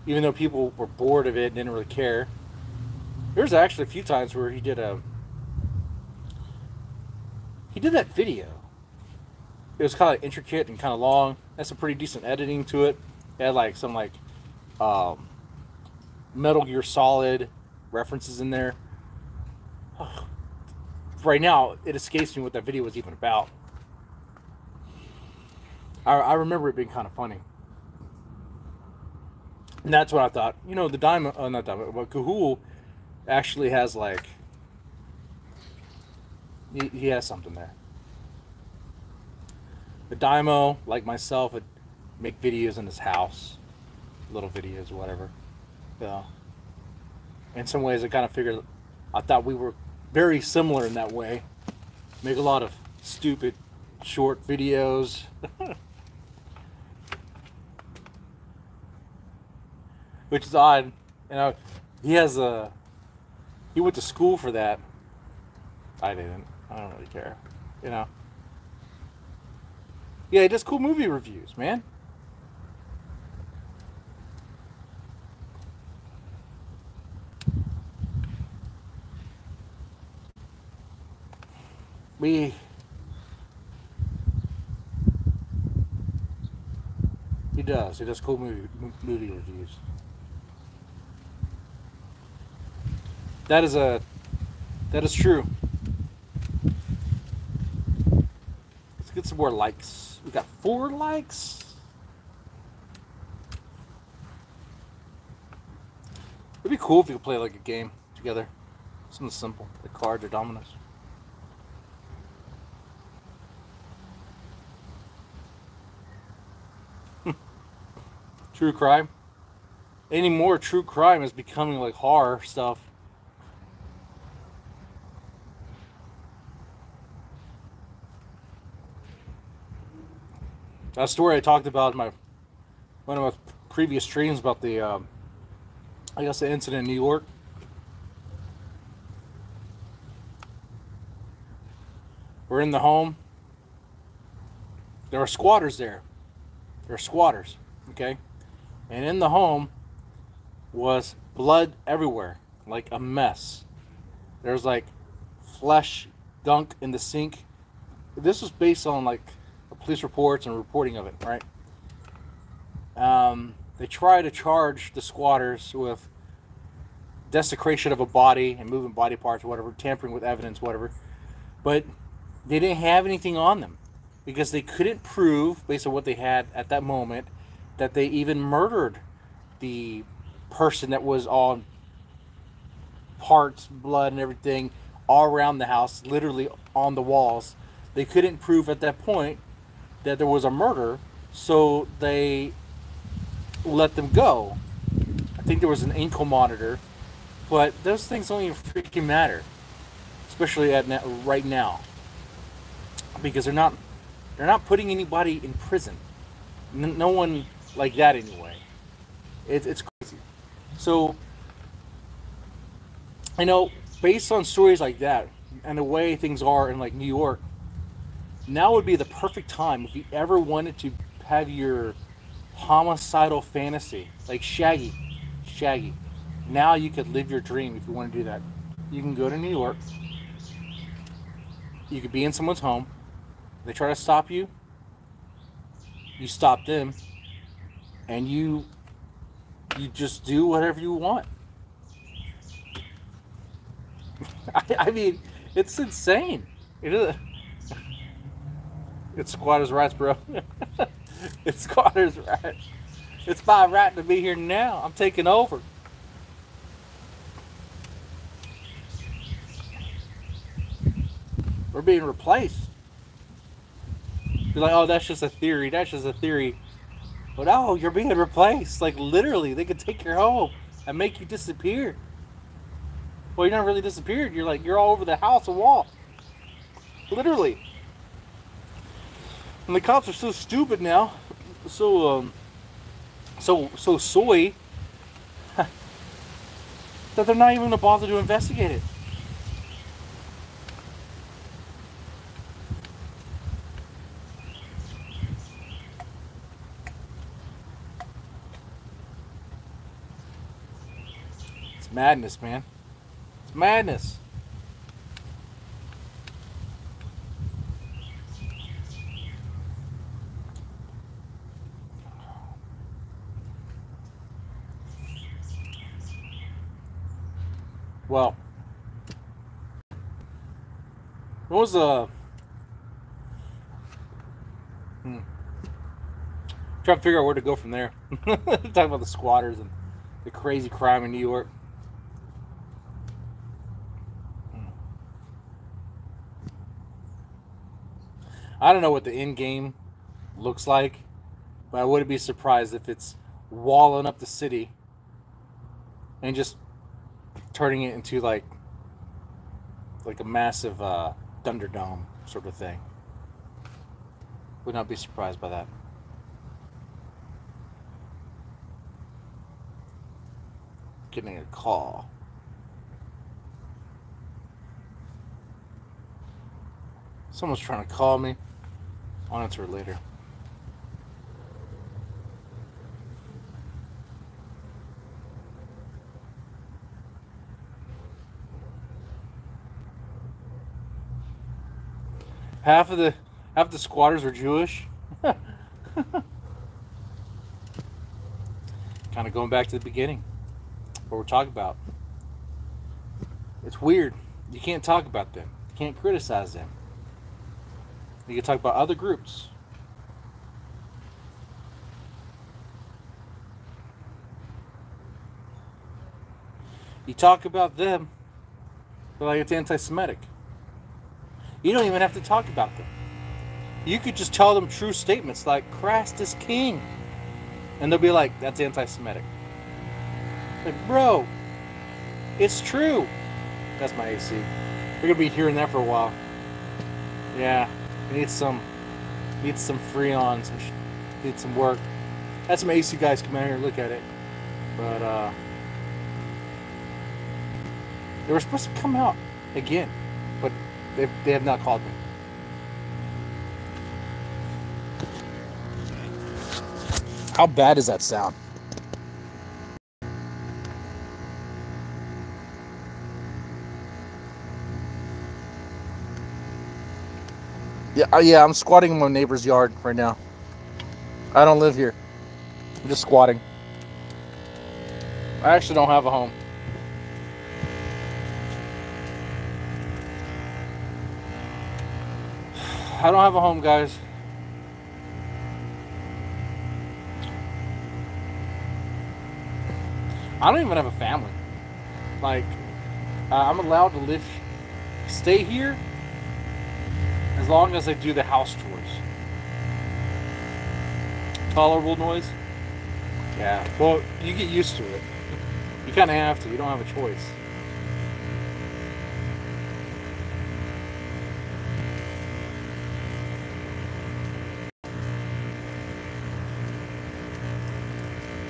Even though people were bored of it and didn't really care. There's actually a few times where he did a he did that video. It was kind of intricate and kind of long. That's some pretty decent editing to it. It had like some like um, Metal Gear Solid references in there. Right now, it escapes me what that video was even about. I, I remember it being kind of funny. And that's what I thought. You know, the diamond, uh, not diamond, but Kahul actually has like, he, he has something there. The Dymo, like myself, would make videos in his house, little videos, whatever. Yeah. In some ways, I kind of figured, I thought we were very similar in that way. Make a lot of stupid, short videos. Which is odd. You know, he has a, he went to school for that. I didn't. I don't really care. You know. Yeah, he does cool movie reviews, man. We he does. He does cool movie movie reviews. That is a that is true. Let's get some more likes. We got four likes. It'd be cool if we could play like a game together. Something simple, like cards or dominoes. True crime. Any more true crime is becoming like horror stuff. That story I talked about in my one of my previous streams about the, um, I guess the incident in New York. We're in the home. There are squatters there. There are squatters, okay? And in the home was blood everywhere, like a mess. There's like flesh, gunk in the sink. This was based on like police reports and reporting of it, right? Um, they try to charge the squatters with desecration of a body and moving body parts, whatever, tampering with evidence, whatever. But they didn't have anything on them because they couldn't prove, based on what they had at that moment, that they even murdered the person that was on parts, blood, and everything all around the house, literally on the walls. They couldn't prove at that point that there was a murder, so they let them go. I think there was an ankle monitor, but those things don't even freaking matter, especially at right now, because they're not they're not putting anybody in prison. no one like that anyway. It, it's crazy. So I know based on stories like that and the way things are in like New York now would be the perfect time if you ever wanted to have your homicidal fantasy, like Shaggy. Shaggy. Now you could live your dream if you want to do that. You can go to New York. You could be in someone's home. They try to stop you. You stop them. And you you just do whatever you want. I, I mean, it's insane. It is it's squatters' rights, bro. it's squatters' rights. It's my right to be here now. I'm taking over. We're being replaced. You're like, oh, that's just a theory. That's just a theory. But oh, you're being replaced. Like literally, they could take your home and make you disappear. Well, you're not really disappeared. You're like you're all over the house and wall. Literally. And the cops are so stupid now, so um, so so soy that they're not even gonna bother to investigate it. Madness, man. It's madness. Well, what was the hmm. trying to figure out where to go from there? Talk about the squatters and the crazy crime in New York. I don't know what the end game looks like, but I wouldn't be surprised if it's walling up the city and just turning it into like like a massive uh, Thunderdome sort of thing. Would not be surprised by that. Getting a call. Someone's trying to call me. I'll answer it later. Half of the half the squatters are Jewish. kind of going back to the beginning, what we're talking about. It's weird. You can't talk about them. You can't criticize them. You can talk about other groups. You talk about them, but like it's anti-Semitic. You don't even have to talk about them. You could just tell them true statements like Christ is king. And they'll be like, that's anti Semitic. Like, bro, it's true. That's my AC. We're gonna be hearing that for a while. Yeah, need some need some freon, some need some work. Had some AC guys come out here and look at it. But uh they were supposed to come out again, but they, they have not called me. How bad does that sound? Yeah, uh, yeah, I'm squatting in my neighbor's yard right now. I don't live here. I'm just squatting. I actually don't have a home. I don't have a home, guys. I don't even have a family. Like, uh, I'm allowed to live, stay here, as long as I do the house chores. Tolerable noise? Yeah. Well, you get used to it. You kind of have to. You don't have a choice.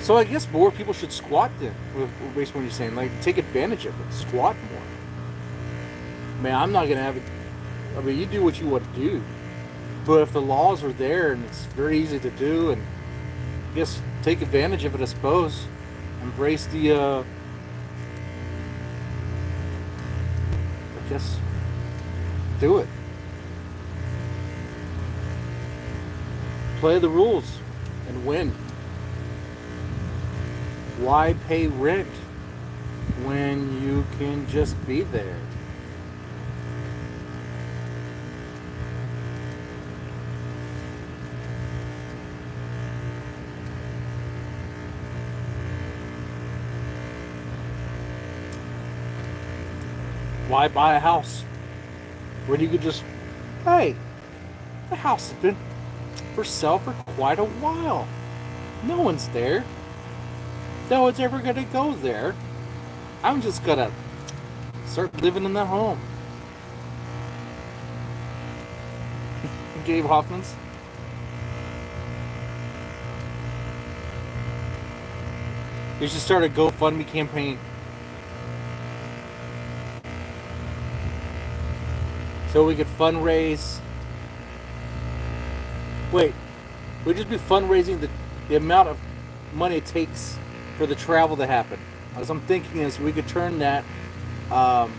So I guess more people should squat then, based on what you're saying. Like, take advantage of it. Squat more. Man, I'm not going to have it. I mean, you do what you want to do. But if the laws are there and it's very easy to do, and I guess take advantage of it, I suppose. Embrace the, uh, I guess, do it. Play the rules and win. Why pay rent when you can just be there? Why buy a house when you could just, hey, the house has been for sale for quite a while. No one's there no one's ever gonna go there. I'm just gonna start living in the home. Gabe Hoffman's. You should start a GoFundMe campaign. So we could fundraise. Wait, we'd just be fundraising the, the amount of money it takes for the travel to happen. as I'm thinking is we could turn that um,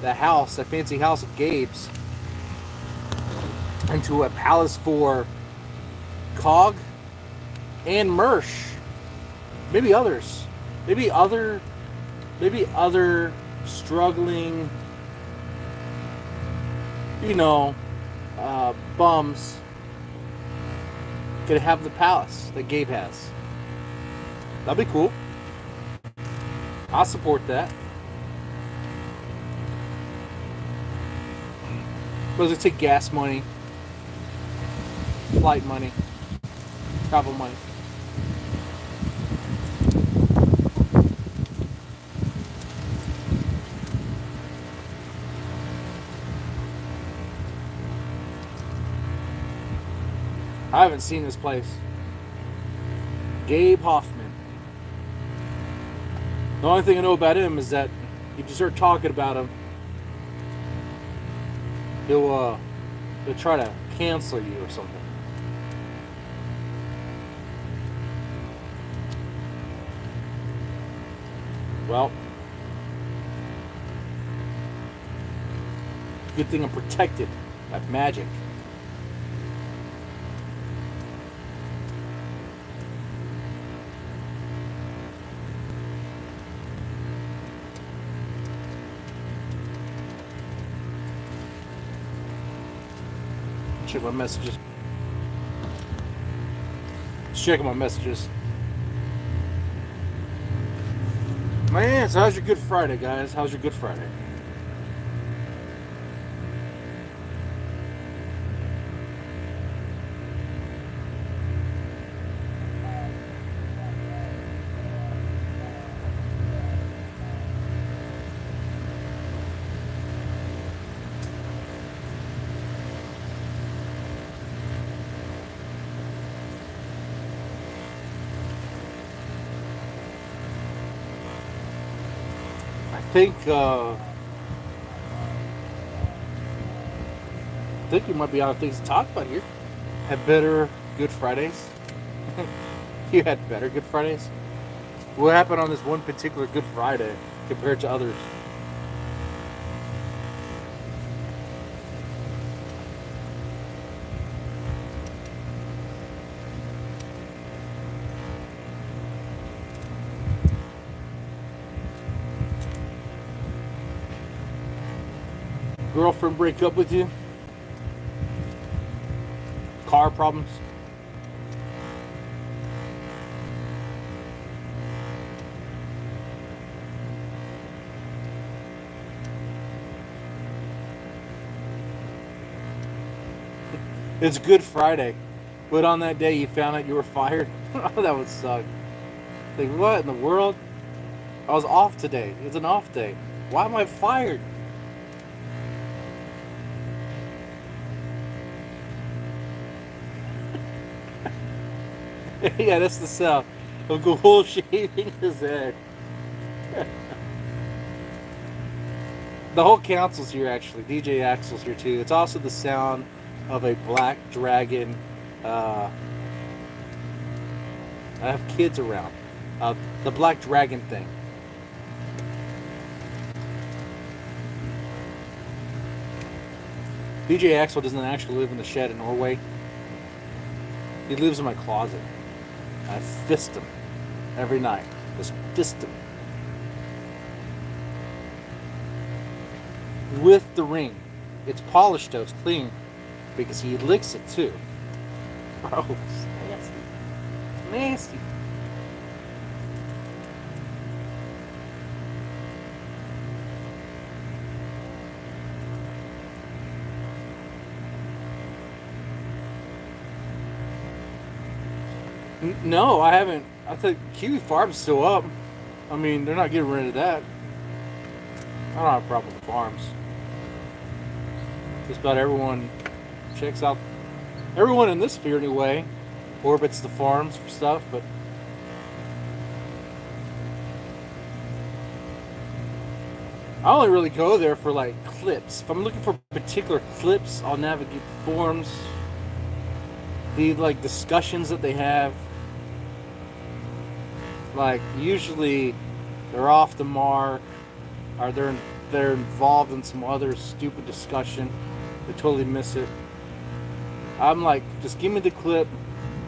the house, that fancy house of Gabe's, into a palace for Cog and Mersh. Maybe others. Maybe other maybe other struggling you know uh, bums could have the palace that Gabe has. That'd be cool. I'll support that. But it take gas money, flight money, travel money. I haven't seen this place. Gabe Hoffman. The only thing I know about him is that if you start talking about him, he'll uh, he'll try to cancel you or something. Well, good thing I'm protected by magic. Check my messages. Just checking my messages. Man, so how's your Good Friday, guys? How's your Good Friday? Think uh, I think you might be out of things to talk about here. Had better Good Fridays. you had better Good Fridays. What happened on this one particular Good Friday compared to others? Girlfriend break up with you? Car problems? It's Good Friday, but on that day you found out you were fired. oh, that would suck. Like, what in the world? I was off today. It's an off day. Why am I fired? yeah, that's the sound of Gahul shaving his head. the whole council's here, actually. DJ Axel's here, too. It's also the sound of a black dragon. Uh, I have kids around. Uh, the black dragon thing. DJ Axel doesn't actually live in the shed in Norway. He lives in my closet. I fist him every night. Just fist him. With the ring. It's polished though, it's clean. Because he licks it too. Gross. Nasty. Nasty. No, I haven't. I think Kiwi Farm's still up. I mean, they're not getting rid of that. I don't have a problem with farms. Just about everyone checks out. Everyone in this sphere, anyway, orbits the farms for stuff, but. I only really go there for like clips. If I'm looking for particular clips, I'll navigate the forums, the like discussions that they have like usually they're off the mark, or they're they're involved in some other stupid discussion. They totally miss it. I'm like, just give me the clip.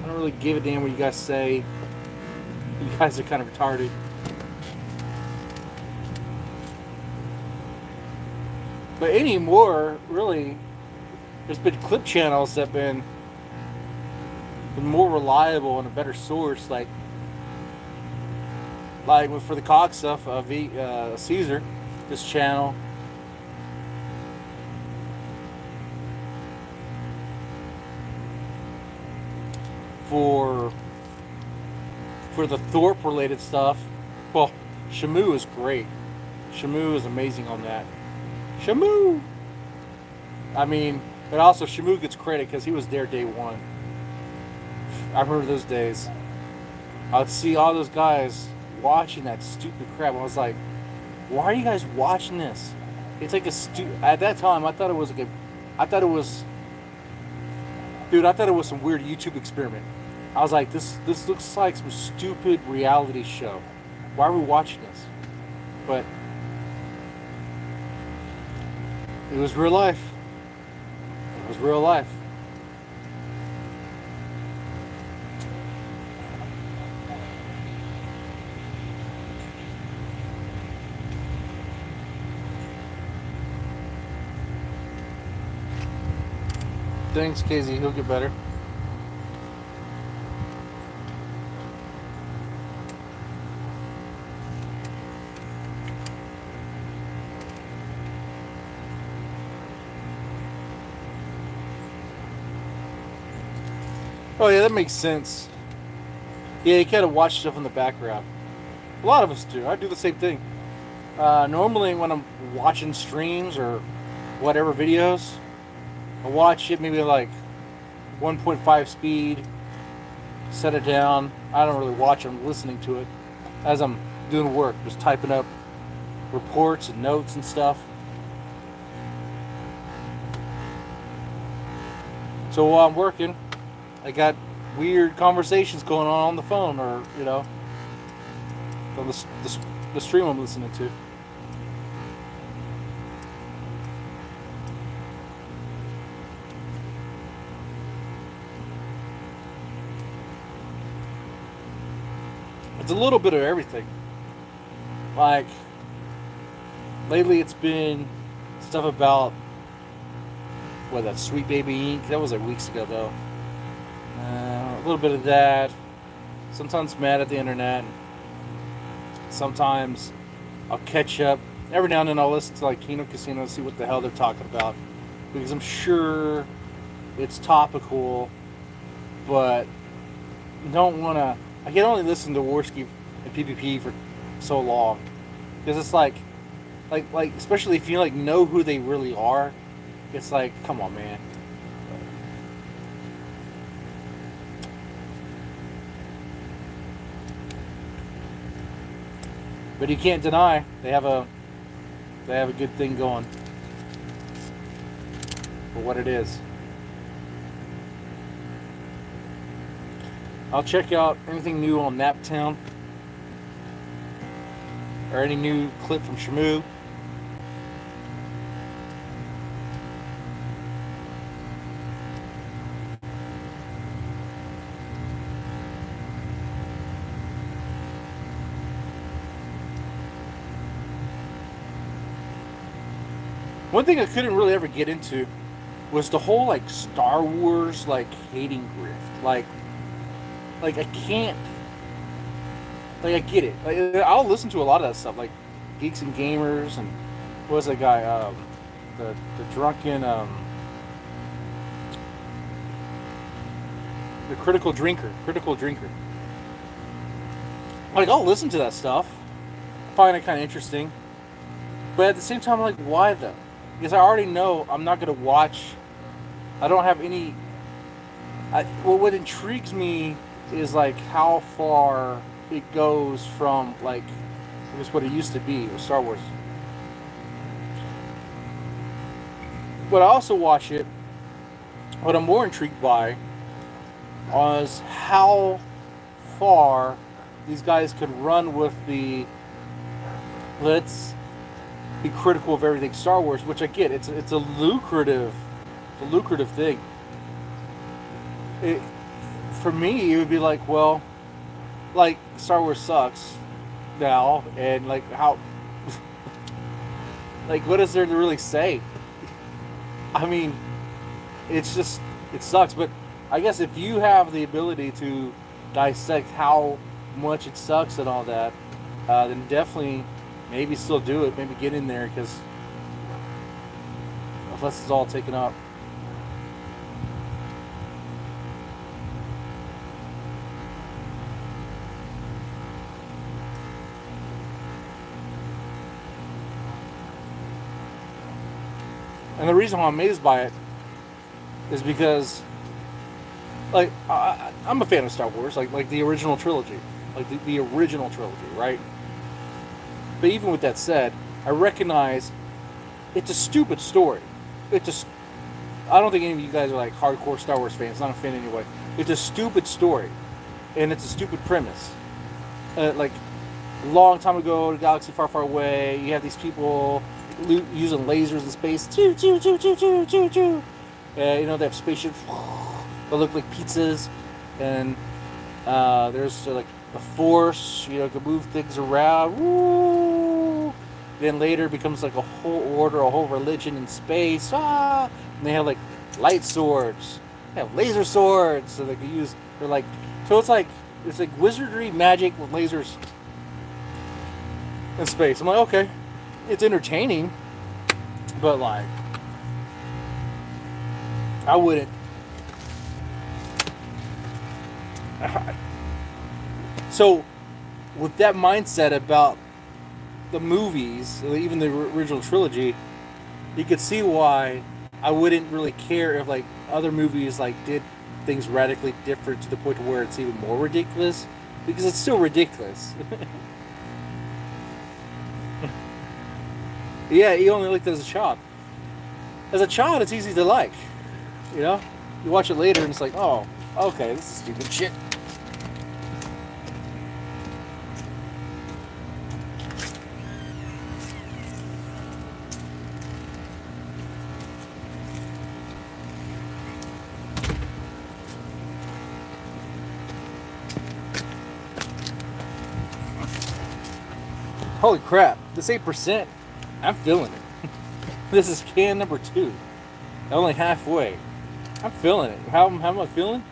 I don't really give a damn what you guys say. You guys are kind of retarded. But anymore, really, there's been clip channels that have been, been more reliable and a better source. Like, like for the cock stuff, uh, v, uh, Caesar, this channel. For for the Thorpe related stuff, well, Shamu is great. Shamu is amazing on that. Shamu! I mean, but also Shamu gets credit because he was there day one. I remember those days. I'd see all those guys watching that stupid crap. I was like, why are you guys watching this? It's like a stu. At that time, I thought it was like a. I thought it was. Dude, I thought it was some weird YouTube experiment. I was like, this this looks like some stupid reality show. Why are we watching this? But it was real life. It was real life. Thanks, Casey. He'll get better. Oh yeah, that makes sense. Yeah, you kind of watch stuff in the background. A lot of us do. I do the same thing. Uh, normally, when I'm watching streams or whatever videos, watch it maybe like 1.5 speed, set it down. I don't really watch it, I'm listening to it as I'm doing work, just typing up reports and notes and stuff. So while I'm working, I got weird conversations going on on the phone or, you know, on the, the, the stream I'm listening to. It's a little bit of everything. Like lately, it's been stuff about what that Sweet Baby Inc. That was like weeks ago though. Uh, a little bit of that. Sometimes mad at the internet. Sometimes I'll catch up. Every now and then I'll listen to like Kino Casino see what the hell they're talking about because I'm sure it's topical, but don't want to I can only listen to Warski and PPP for so long because it's like, like, like, especially if you like know who they really are, it's like, come on, man. But you can't deny they have a they have a good thing going for what it is. I'll check out anything new on Naptown or any new clip from Shamu. One thing I couldn't really ever get into was the whole like Star Wars like hating grift. Like like I can't. Like I get it. Like I'll listen to a lot of that stuff, like geeks and gamers, and what was that guy? Um, the the drunken um, the critical drinker, critical drinker. Like I'll listen to that stuff, find it kind of interesting, but at the same time, I'm like, why though? Because I already know I'm not to watch. I don't have any. I, well, what intrigues me is like how far it goes from like was what it used to be with Star Wars. But I also watch it. What I'm more intrigued by was how far these guys could run with the let's be critical of everything Star Wars, which I get. It's it's a lucrative, it's a lucrative thing. It, for me, it would be like, well, like Star Wars sucks now, and like how, like what is there to really say? I mean, it's just it sucks. But I guess if you have the ability to dissect how much it sucks and all that, uh, then definitely maybe still do it. Maybe get in there because unless it's all taken up. And the reason why I'm amazed by it is because, like, I, I'm a fan of Star Wars, like like the original trilogy, like the, the original trilogy, right? But even with that said, I recognize it's a stupid story. It's just I don't think any of you guys are like hardcore Star Wars fans. Not a fan anyway. It's a stupid story, and it's a stupid premise. Uh, like, long time ago, the galaxy far, far away, you have these people using lasers in space. Choo, choo, choo, choo, choo, choo, choo. Uh, you know, they have spaceships that look like pizzas, and uh, there's uh, like a force, you know, can move things around. Then later becomes like a whole order, a whole religion in space. Ah! And they have like light swords, they have laser swords, so they can use. They're like, so it's like it's like wizardry magic with lasers in space. I'm like, okay, it's entertaining, but like, I wouldn't. So, with that mindset about the movies, even the original trilogy, you could see why I wouldn't really care if like other movies like did things radically different to the point where it's even more ridiculous, because it's still ridiculous. yeah, he only liked it as a child. As a child, it's easy to like. You know, you watch it later and it's like, oh, okay, this is stupid shit. Holy crap, this 8%, I'm feeling it. this is can number two. Only halfway. I'm feeling it. How, how am I feeling?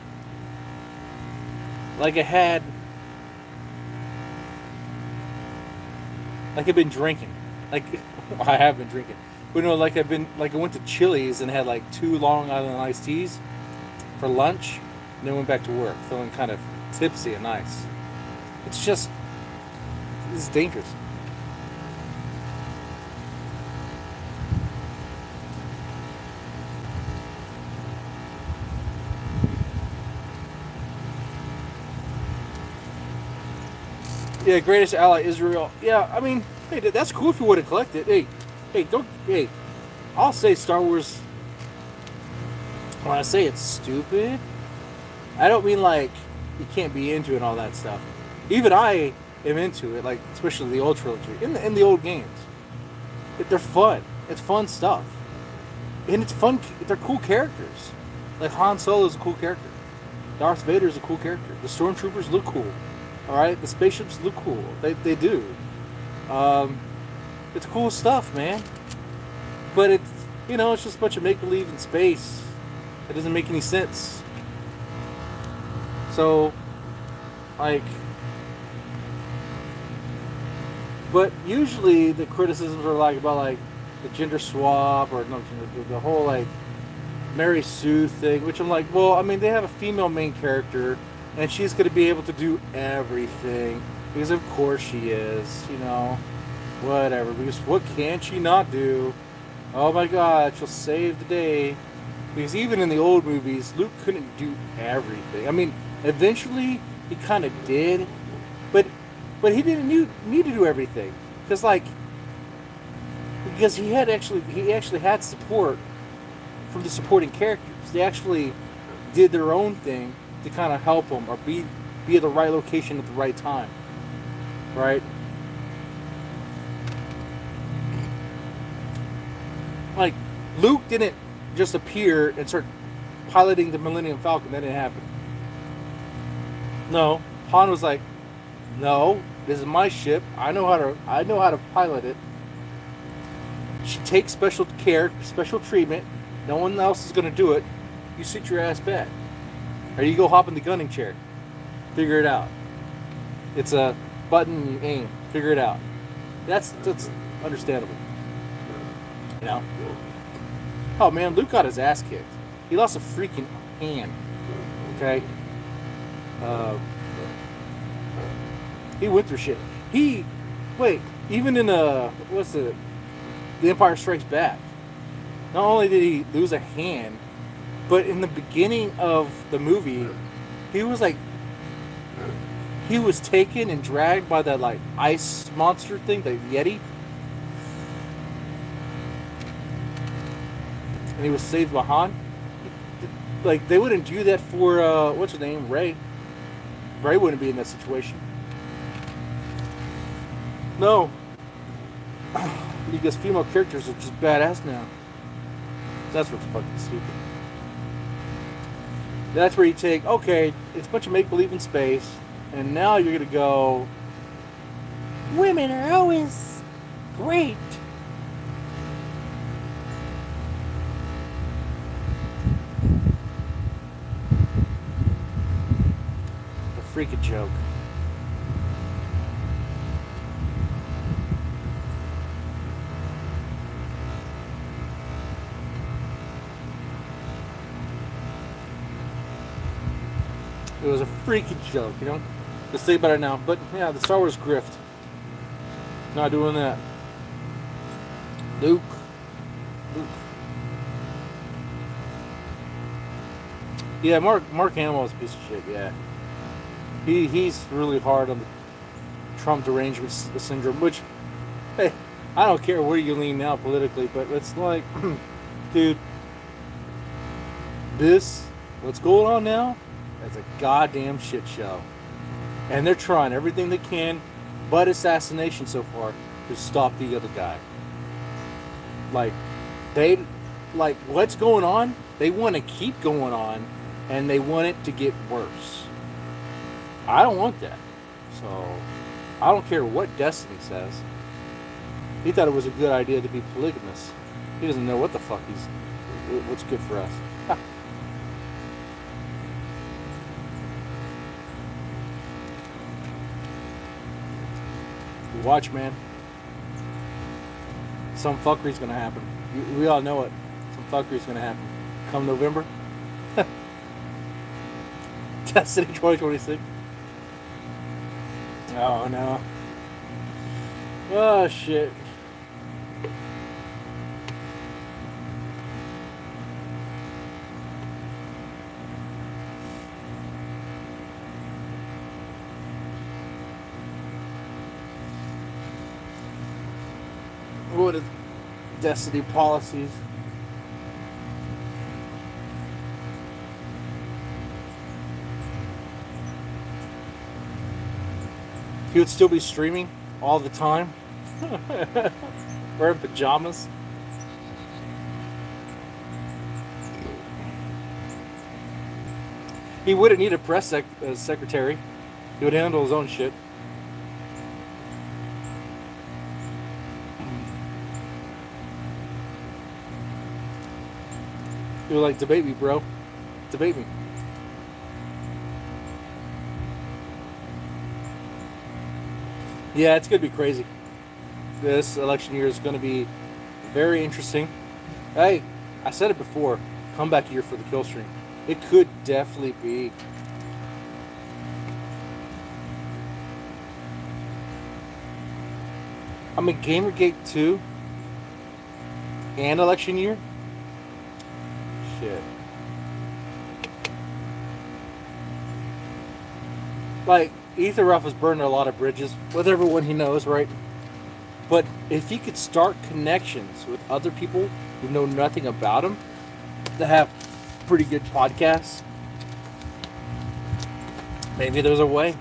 Like I had. Like I've been drinking. Like I have been drinking. But know, like I've been like I went to Chili's and had like two Long Island iced teas for lunch, and then went back to work, feeling kind of tipsy and nice. It's just it's dangerous. Yeah, greatest ally Israel. Yeah, I mean, hey, that's cool if you would have collected. Hey, hey, don't. Hey, I'll say Star Wars. When I say it's stupid, I don't mean like you can't be into it and all that stuff. Even I am into it, like especially the old trilogy in the in the old games. They're fun. It's fun stuff, and it's fun. They're cool characters. Like Han Solo is a cool character. Darth Vader is a cool character. The stormtroopers look cool. All right, the spaceships look cool. They, they do. Um, it's cool stuff, man. But it's you know it's just a bunch of make believe in space. It doesn't make any sense. So, like, but usually the criticisms are like about like the gender swap or no, the, the whole like Mary Sue thing, which I'm like, well, I mean, they have a female main character and she's going to be able to do everything. Because of course she is you know. Whatever because what can she not do? Oh my god she'll save the day. Because even in the old movies luke couldn't do everything. I mean eventually he kind of did but but he didn't need, need to do everything. Because like because he had actually he actually had support from the supporting characters. They actually did their own thing to kind of help them or be be at the right location at the right time, right? Like Luke didn't just appear and start piloting the Millennium Falcon. That didn't happen. No, Han was like, "No, this is my ship. I know how to. I know how to pilot it." She takes special care, special treatment. No one else is going to do it. You sit your ass back or you go hop in the gunning chair. Figure it out. It's a button. You aim. Figure it out. That's that's understandable. You know. Oh man, Luke got his ass kicked. He lost a freaking hand. Okay. Uh, he went through shit. He, wait, even in uh, what's it? The Empire Strikes Back. Not only did he lose a hand, but in the beginning of the movie, he was like, he was taken and dragged by that like ice monster thing, the Yeti. And he was saved by Han. Like they wouldn't do that for uh, what's her name, Rey. Rey wouldn't be in that situation. No. Because female characters are just badass now. That's what's fucking stupid. That's where you take, okay, it's a bunch of make believe in space, and now you're gonna go, women are always great. A freaking joke. It was a freaky joke, you know? Let's think about it now. But yeah, the Star Wars grift. Not doing that. Luke. Luke. Yeah, Mark Mark Hamill is a piece of shit, yeah. He he's really hard on the Trump derangement syndrome, which hey, I don't care where you lean now politically, but it's like dude this what's going on now it's a goddamn shit show. And they're trying everything they can, but assassination so far, to stop the other guy. Like, they, like, what's going on? They want to keep going on, and they want it to get worse. I don't want that. So, I don't care what Destiny says. He thought it was a good idea to be polygamous. He doesn't know what the fuck he's, what's good for us. Watch, man. Some fuckery's gonna happen. We, all know it. Some fuckery's gonna happen. Come November. Destiny 2026. Oh no. Oh shit. What is Destiny policies? He would still be streaming all the time, wearing pajamas. He wouldn't need a press sec- uh, secretary. He would handle his own shit. He was like, debate me, bro. Debate me. Yeah, it's gonna be crazy. This election year is gonna be very interesting. Hey, I said it before. Comeback year for the kill stream. It could definitely be. I mean, Gamergate 2 and election year? Shit. Like, Ethan Ralph has burned a lot of bridges with everyone he knows, right? But if he could start connections with other people who know nothing about him, that have pretty good podcasts, maybe there's a way.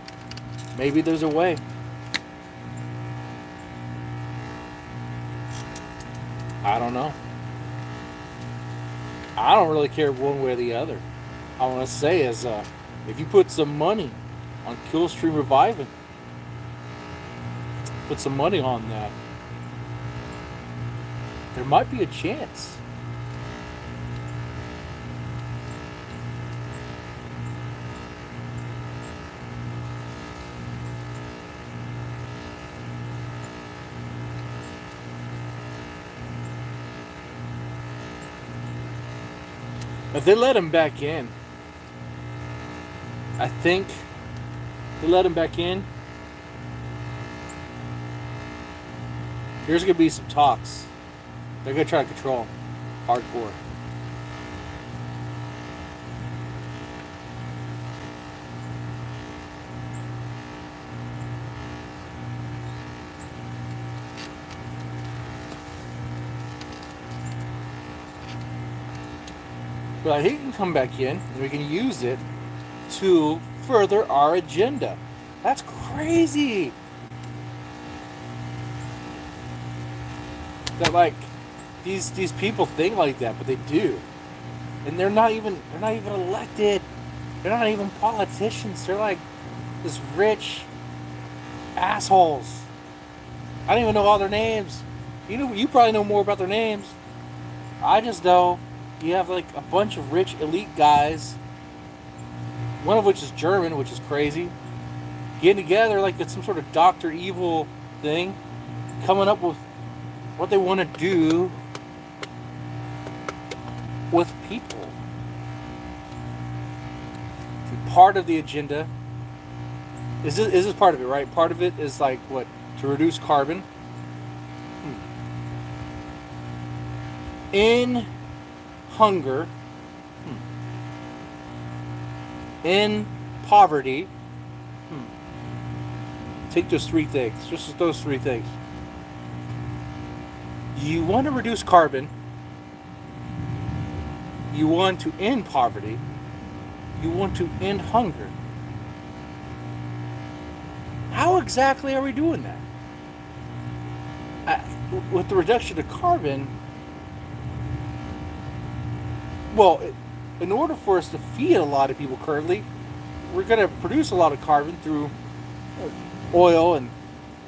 Maybe there's a way. I don't know. I don't really care one way or the other. I want to say is, uh, if you put some money on Killstream reviving, put some money on that, there might be a chance. If they let him back in, I think they let him back in. There's gonna be some talks. They're gonna try to control him hardcore. But he can come back in and we can use it to further our agenda. That's crazy. That like these these people think like that, but they do. And they're not even they're not even elected. They're not even politicians. They're like this rich assholes. I don't even know all their names. You know you probably know more about their names. I just know you have like a bunch of rich elite guys, one of which is German, which is crazy, getting together like it's some sort of Doctor Evil thing, coming up with what they want to do with people. Part of the agenda is this, is this part of it, right? Part of it is like what to reduce carbon. Hmm. In hunger, in poverty. Take those three things, just those three things. You want to reduce carbon, you want to end poverty, you want to end hunger. How exactly are we doing that? with the reduction of carbon, well, in order for us to feed a lot of people currently, we're going to produce a lot of carbon through uh, oil and,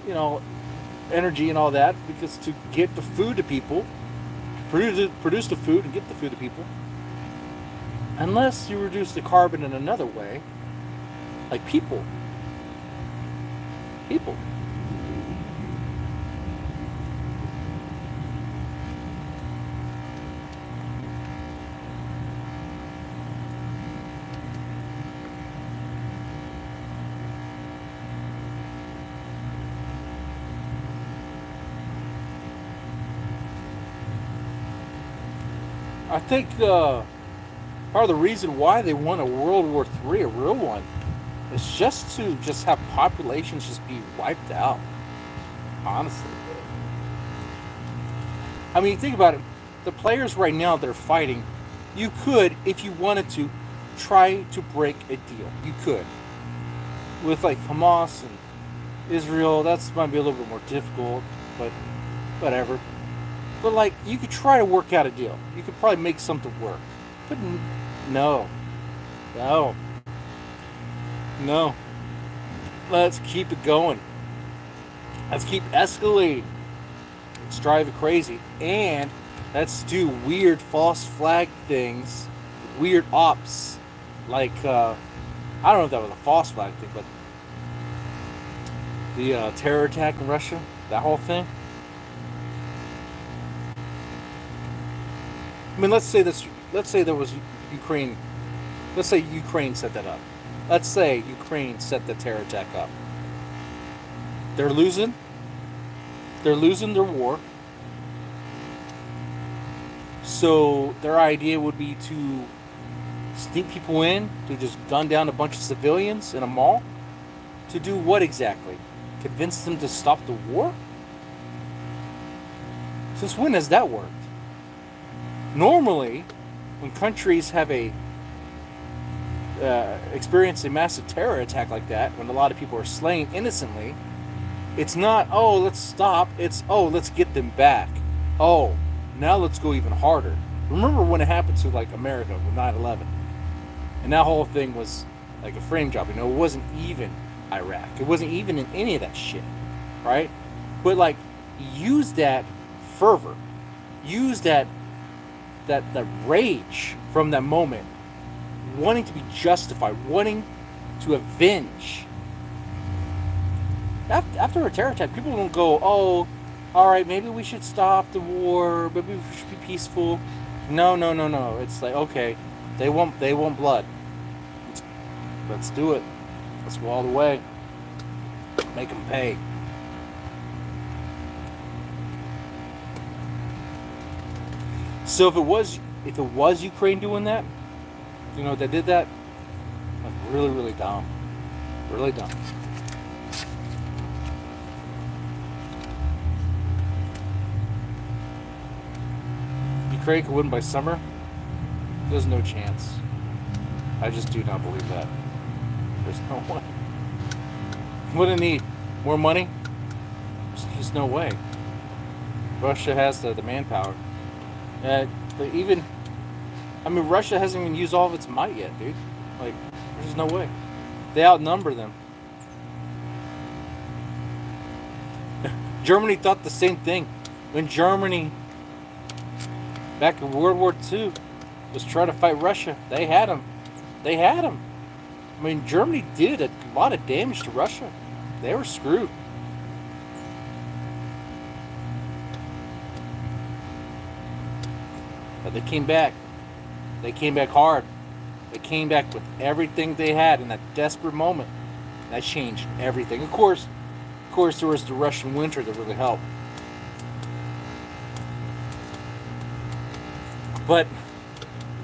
you know, energy and all that because to get the food to people, produce, produce the food and get the food to people, unless you reduce the carbon in another way, like people. People. Think uh, part of the reason why they want a World War III, a real one, is just to just have populations just be wiped out. Honestly. I mean, think about it. The players right now that are fighting, you could, if you wanted to, try to break a deal. You could. With like Hamas and Israel, that's might be a little bit more difficult, but whatever. But like, you could try to work out a deal. You could probably make something work. But no, no, no. Let's keep it going. Let's keep escalating. Let's drive it crazy, and let's do weird false flag things, weird ops, like uh, I don't know if that was a false flag thing, but the uh, terror attack in Russia, that whole thing. I mean, let's say this. Let's say there was Ukraine. Let's say Ukraine set that up. Let's say Ukraine set the terror attack up. They're losing. They're losing their war. So their idea would be to sneak people in, to just gun down a bunch of civilians in a mall. To do what exactly? Convince them to stop the war? Since when has that worked? Normally, when countries have a uh, experience a massive terror attack like that, when a lot of people are slain innocently, it's not oh let's stop. It's oh let's get them back. Oh now let's go even harder. Remember when it happened to like America with 9/11, and that whole thing was like a frame job. You know, it wasn't even Iraq. It wasn't even in any of that shit, right? But like, use that fervor, use that that that rage from that moment, wanting to be justified, wanting to avenge. After, a terror attack, people don't go, "Oh, all right, maybe we should stop the war. Maybe we should be peaceful." No, no, no, no. It's like, okay, they want they want blood. Let's, let's do it. Let's go all the way. Make them pay. So if it was if it was Ukraine doing that, you know, that did that, like really, really dumb. Really dumb. Ukraine could win by summer. There's no chance. I just do not believe that. There's no way. What they need? More money? There's just no way. Russia has the, the manpower. Uh, but even, I mean, Russia hasn't even used all of its might yet, dude. Like, there's no way. They outnumber them. Germany thought the same thing. When Germany, back in World War II, was trying to fight Russia, they had them. They had them. I mean, Germany did a lot of damage to Russia. They were screwed. But they came back. They came back hard. They came back with everything they had in that desperate moment. That changed everything. Of course, of course, there was the Russian winter that really helped. But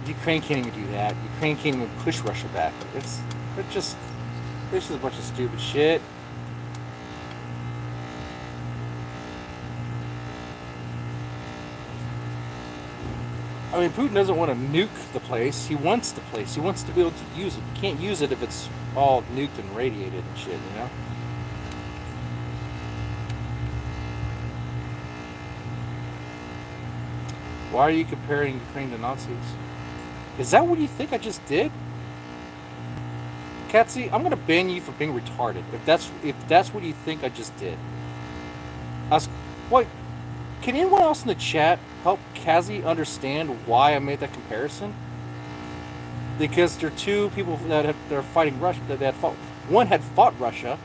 Ukraine can't even do that. Ukraine can't even push Russia back. It's they're just this is a bunch of stupid shit. I mean, Putin doesn't want to nuke the place. He wants the place. He wants to be able to use it. You can't use it if it's all nuked and radiated and shit, you know? Why are you comparing Ukraine to Nazis? Is that what you think I just did? Katsy, I'm gonna ban you for being retarded. If that's if that's what you think I just did. I Ask what can anyone else in the chat help Kazi understand why I made that comparison? Because there are two people that have, are fighting Russia that had fought. One had fought Russia,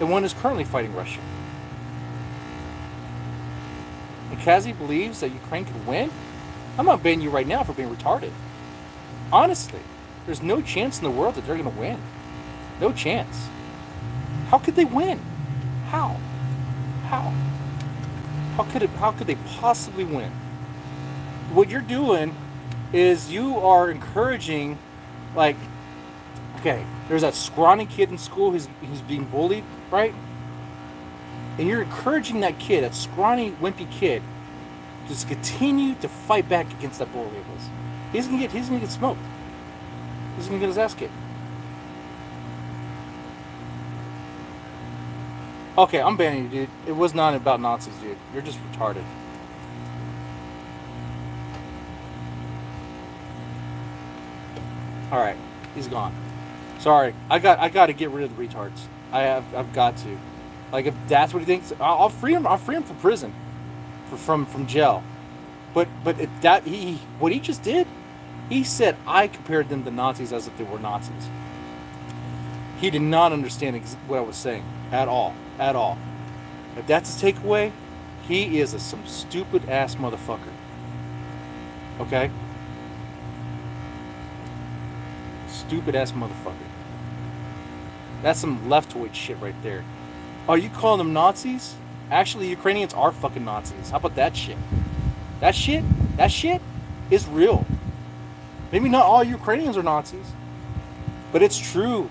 and one is currently fighting Russia. And Kazi believes that Ukraine could win. I'm not banning you right now for being retarded. Honestly, there's no chance in the world that they're going to win. No chance. How could they win? How? How? How could it? How could they possibly win? What you're doing is you are encouraging, like, okay, there's that scrawny kid in school who's who's being bullied, right? And you're encouraging that kid, that scrawny, wimpy kid, to just continue to fight back against that bully. He's gonna get he's gonna get smoked. He's gonna get his ass kicked. Okay, I'm banning you, dude. It was not about Nazis, dude. You're just retarded. All right, he's gone. Sorry, I got I got to get rid of the retards. I have I've got to. Like if that's what he thinks, I'll, free him. I'll free him from prison, for, from from jail. But but if that he what he just did, he said I compared them to Nazis as if they were Nazis. He did not understand what I was saying at all, at all. If that's his takeaway, he is a, some stupid ass motherfucker. Okay. Stupid ass motherfucker. That's some leftoid shit right there. Are you calling them Nazis? Actually, Ukrainians are fucking Nazis. How about that shit? That shit, that shit is real. Maybe not all Ukrainians are Nazis, but it's true.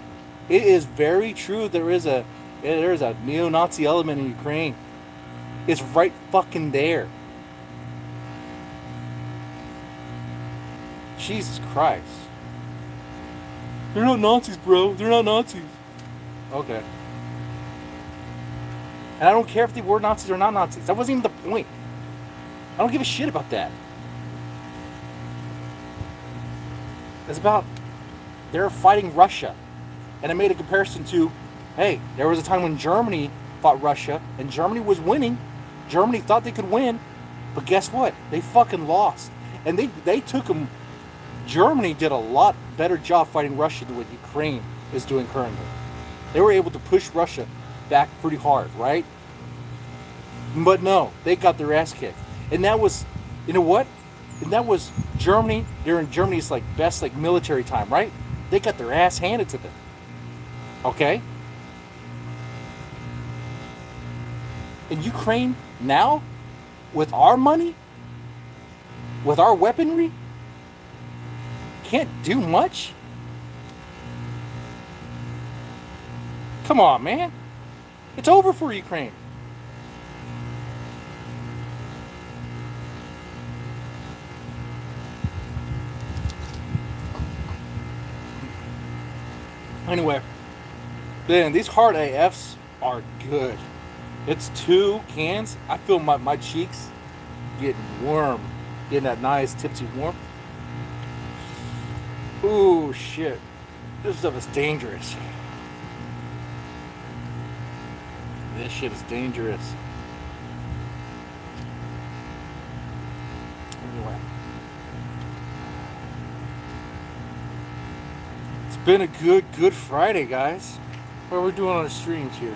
It is very true. There is a there is a neo-Nazi element in Ukraine. It's right fucking there. Jesus Christ. They're not Nazis, bro. They're not Nazis. Okay. And I don't care if they were Nazis or not Nazis. That wasn't even the point. I don't give a shit about that. It's about they're fighting Russia. And I made a comparison to, hey, there was a time when Germany fought Russia and Germany was winning. Germany thought they could win, but guess what? They fucking lost. And they they took them Germany did a lot better job fighting Russia than what Ukraine is doing currently. They were able to push Russia back pretty hard, right? But no, they got their ass kicked. And that was, you know what? And that was Germany during Germany's like best like military time, right? They got their ass handed to them. Okay? In Ukraine now, with our money, with our weaponry, can't do much? Come on, man. It's over for Ukraine. Anyway, man, these hard AFs are good. It's two cans. I feel my, my cheeks getting warm, getting that nice tipsy warmth. Ooh, shit. This stuff is dangerous. This shit is dangerous. Anyway. It's been a good, good Friday, guys. What are we doing on the streams here?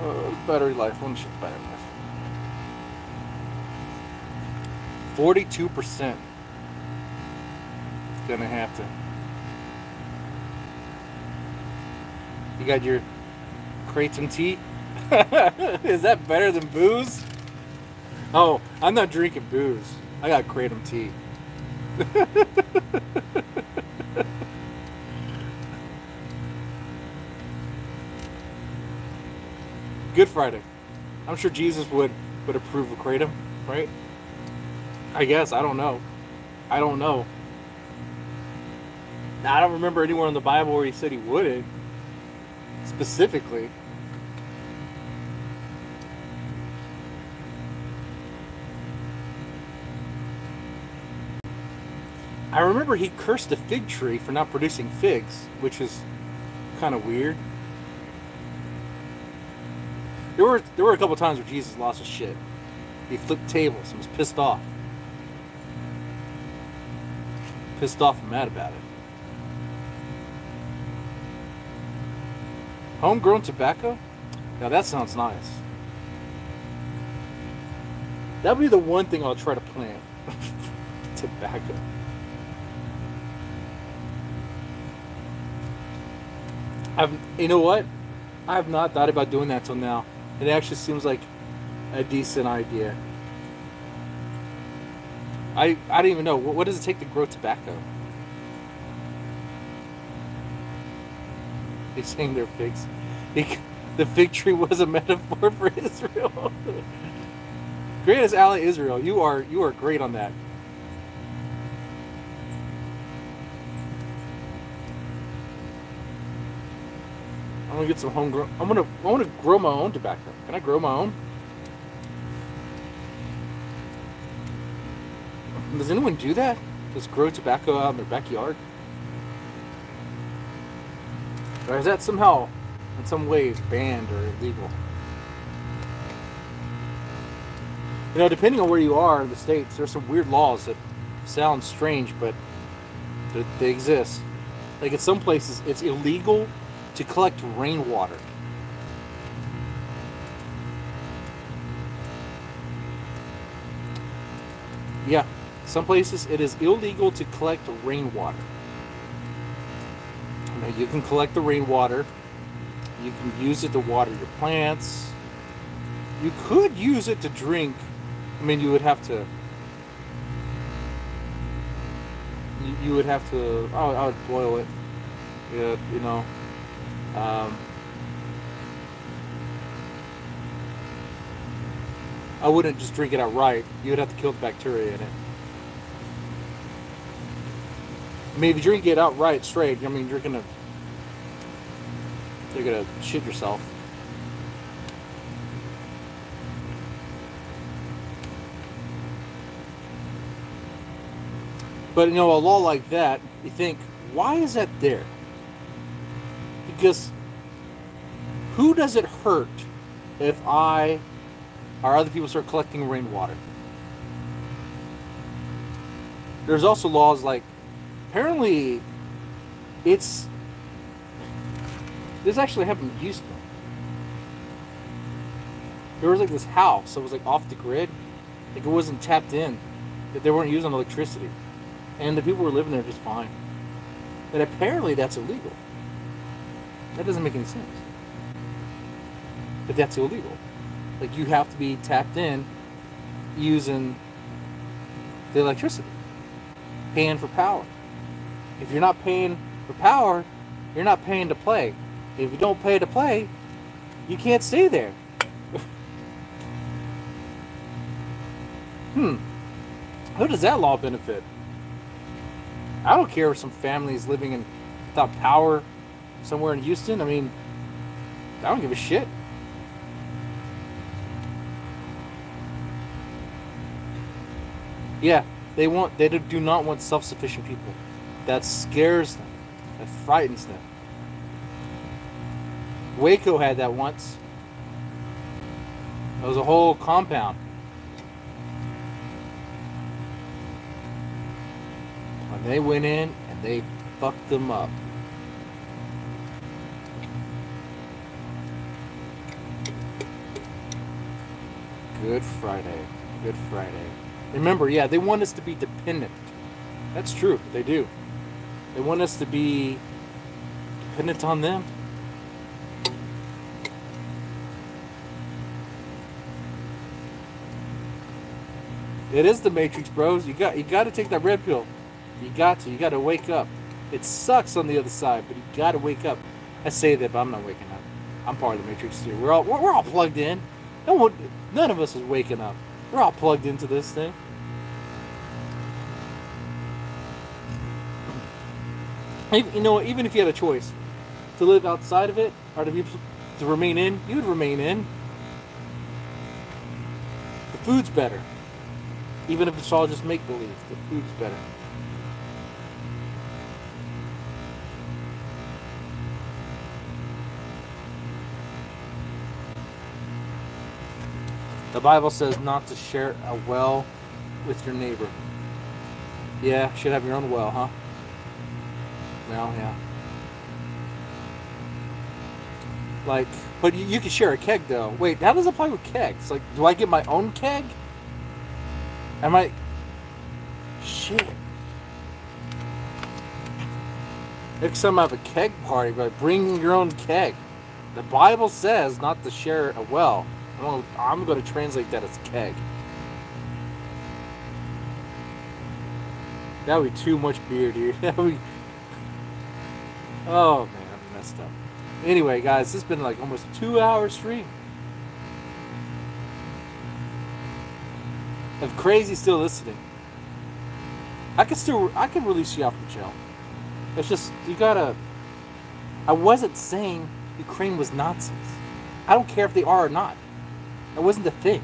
Uh, battery life. One shit battery life. 42%. Gonna have to. You got your Kratom tea? Is that better than booze? Oh, I'm not drinking booze. I got Kratom tea. Good Friday. I'm sure Jesus would would approve of Kratom, right? I guess I don't know. I don't know. Now, I don't remember anywhere in the Bible where he said he wouldn't specifically. I remember he cursed a fig tree for not producing figs, which is kind of weird. There were there were a couple times where Jesus lost his shit. He flipped tables and was pissed off. Pissed off and mad about it. Homegrown tobacco? Now that sounds nice. That would be the one thing I'll try to plant. tobacco. I've, you know what? I have not thought about doing that till now. It actually seems like a decent idea. I I don't even know what, what does it take to grow tobacco. He's saying they're figs. He, the fig tree was a metaphor for Israel. Greatest ally Israel. You are you are great on that. I'm gonna get some homegrown. I'm gonna I want to grow my own tobacco. Can I grow my own? Does anyone do that? Just grow tobacco out in their backyard? Or is that somehow, in some way, banned or illegal? You know, depending on where you are in the states, there's some weird laws that sound strange, but they, they exist. Like in some places, it's illegal to collect rainwater. Yeah, some places it is illegal to collect rainwater. Now you can collect the rainwater. You can use it to water your plants. You could use it to drink. I mean, you would have to. You, would have to. Oh, I would boil it. Yeah, you know. Um, I wouldn't just drink it outright. You would have to kill the bacteria in it. I mean, if you drink it outright straight, I mean, you're gonna you're gonna shit yourself. But you know, a law like that, you think, why is that there? Because who does it hurt if I or other people start collecting rainwater? There's also laws like apparently it's this actually happened in Houston. There was like this house that was like off the grid, like it wasn't tapped in, that they weren't using electricity, and the people were living there just fine. And apparently that's illegal. That doesn't make any sense. But that's illegal. Like you have to be tapped in using the electricity, paying for power. If you're not paying for power, you're not paying to play. If you don't pay to play, you can't stay there. hmm. Who does that law benefit? I don't care if some families living in without power somewhere in Houston. I mean, I don't give a shit. Yeah, they want they do not want self-sufficient people. That scares them. That frightens them. Waco had that once. It was a whole compound. And they went in and they fucked them up. Good Friday. Good Friday. Remember, yeah, they want us to be dependent. That's true. They do. They want us to be dependent on them. It is the Matrix, bros. You got you got to take that red pill. You got to. You got to wake up. It sucks on the other side, but you got to wake up. I say that, but I'm not waking up. I'm part of the Matrix too. We're all we're, we're all plugged in. No one, none of us is waking up. We're all plugged into this thing. You know, even if you had a choice to live outside of it or to be to remain in, you would remain in. The food's better, even if it's all just make believe. The food's better. The Bible says not to share a well with your neighbor. Yeah, should have your own well, huh? Well, yeah. Like, but you, can share a keg though. Wait, how does it apply with kegs? Like, do I get my own keg? Am I? Shit. Next time I have a keg party, but bring your own keg. The Bible says not to share a well. I'm gonna, I'm going to translate that as keg. That would be too much beer, dude. That would be... Oh man, I messed up. Anyway, guys, this has been like almost a two-hour stream. If crazy still listening, I can still I can release you out from jail. It's just you gotta. I wasn't saying Ukraine was Nazis. I don't care if they are or not. That wasn't the thing.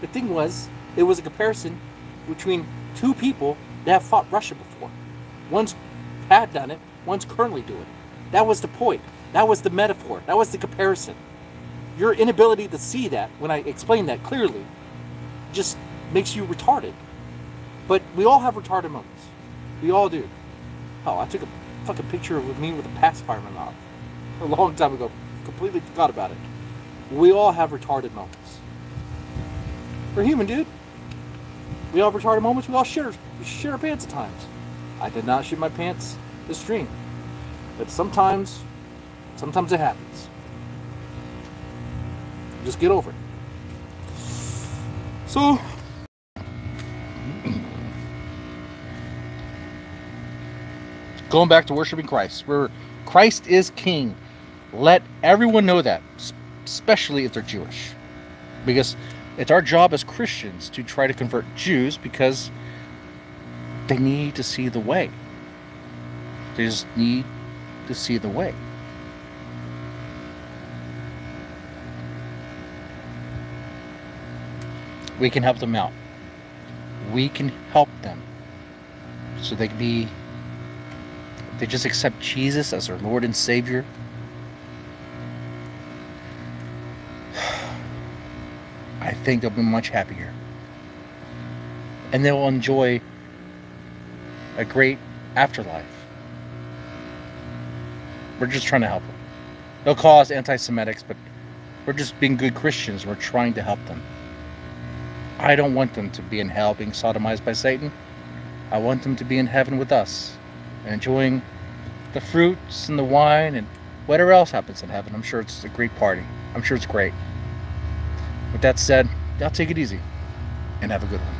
The thing was it was a comparison between two people that have fought Russia before. One's had done it, one's currently doing it. That was the point. That was the metaphor. That was the comparison. Your inability to see that when I explain that clearly just makes you retarded. But we all have retarded moments. We all do. Oh, I took a fucking picture of me with a pacifier in my mouth a long time ago. Completely forgot about it. We all have retarded moments. We're human, dude. We all have retarded moments. We all shit our, shit our pants at times. I did not shit my pants this stream. But sometimes, sometimes it happens. Just get over it. So, going back to worshiping Christ, where Christ is King. Let everyone know that, especially if they're Jewish, because it's our job as Christians to try to convert Jews because they need to see the way. They just need to see the way. We can help them out. We can help them so they can be they just accept Jesus as their Lord and Savior, I think they'll be much happier. And they'll enjoy a great afterlife. We're just trying to help them. They'll call us anti Semitics, but we're just being good Christians. We're trying to help them. I don't want them to be in hell being sodomized by Satan. I want them to be in heaven with us and enjoying the fruits and the wine and whatever else happens in heaven. I'm sure it's a great party. I'm sure it's great. With that said, y'all take it easy and have a good one.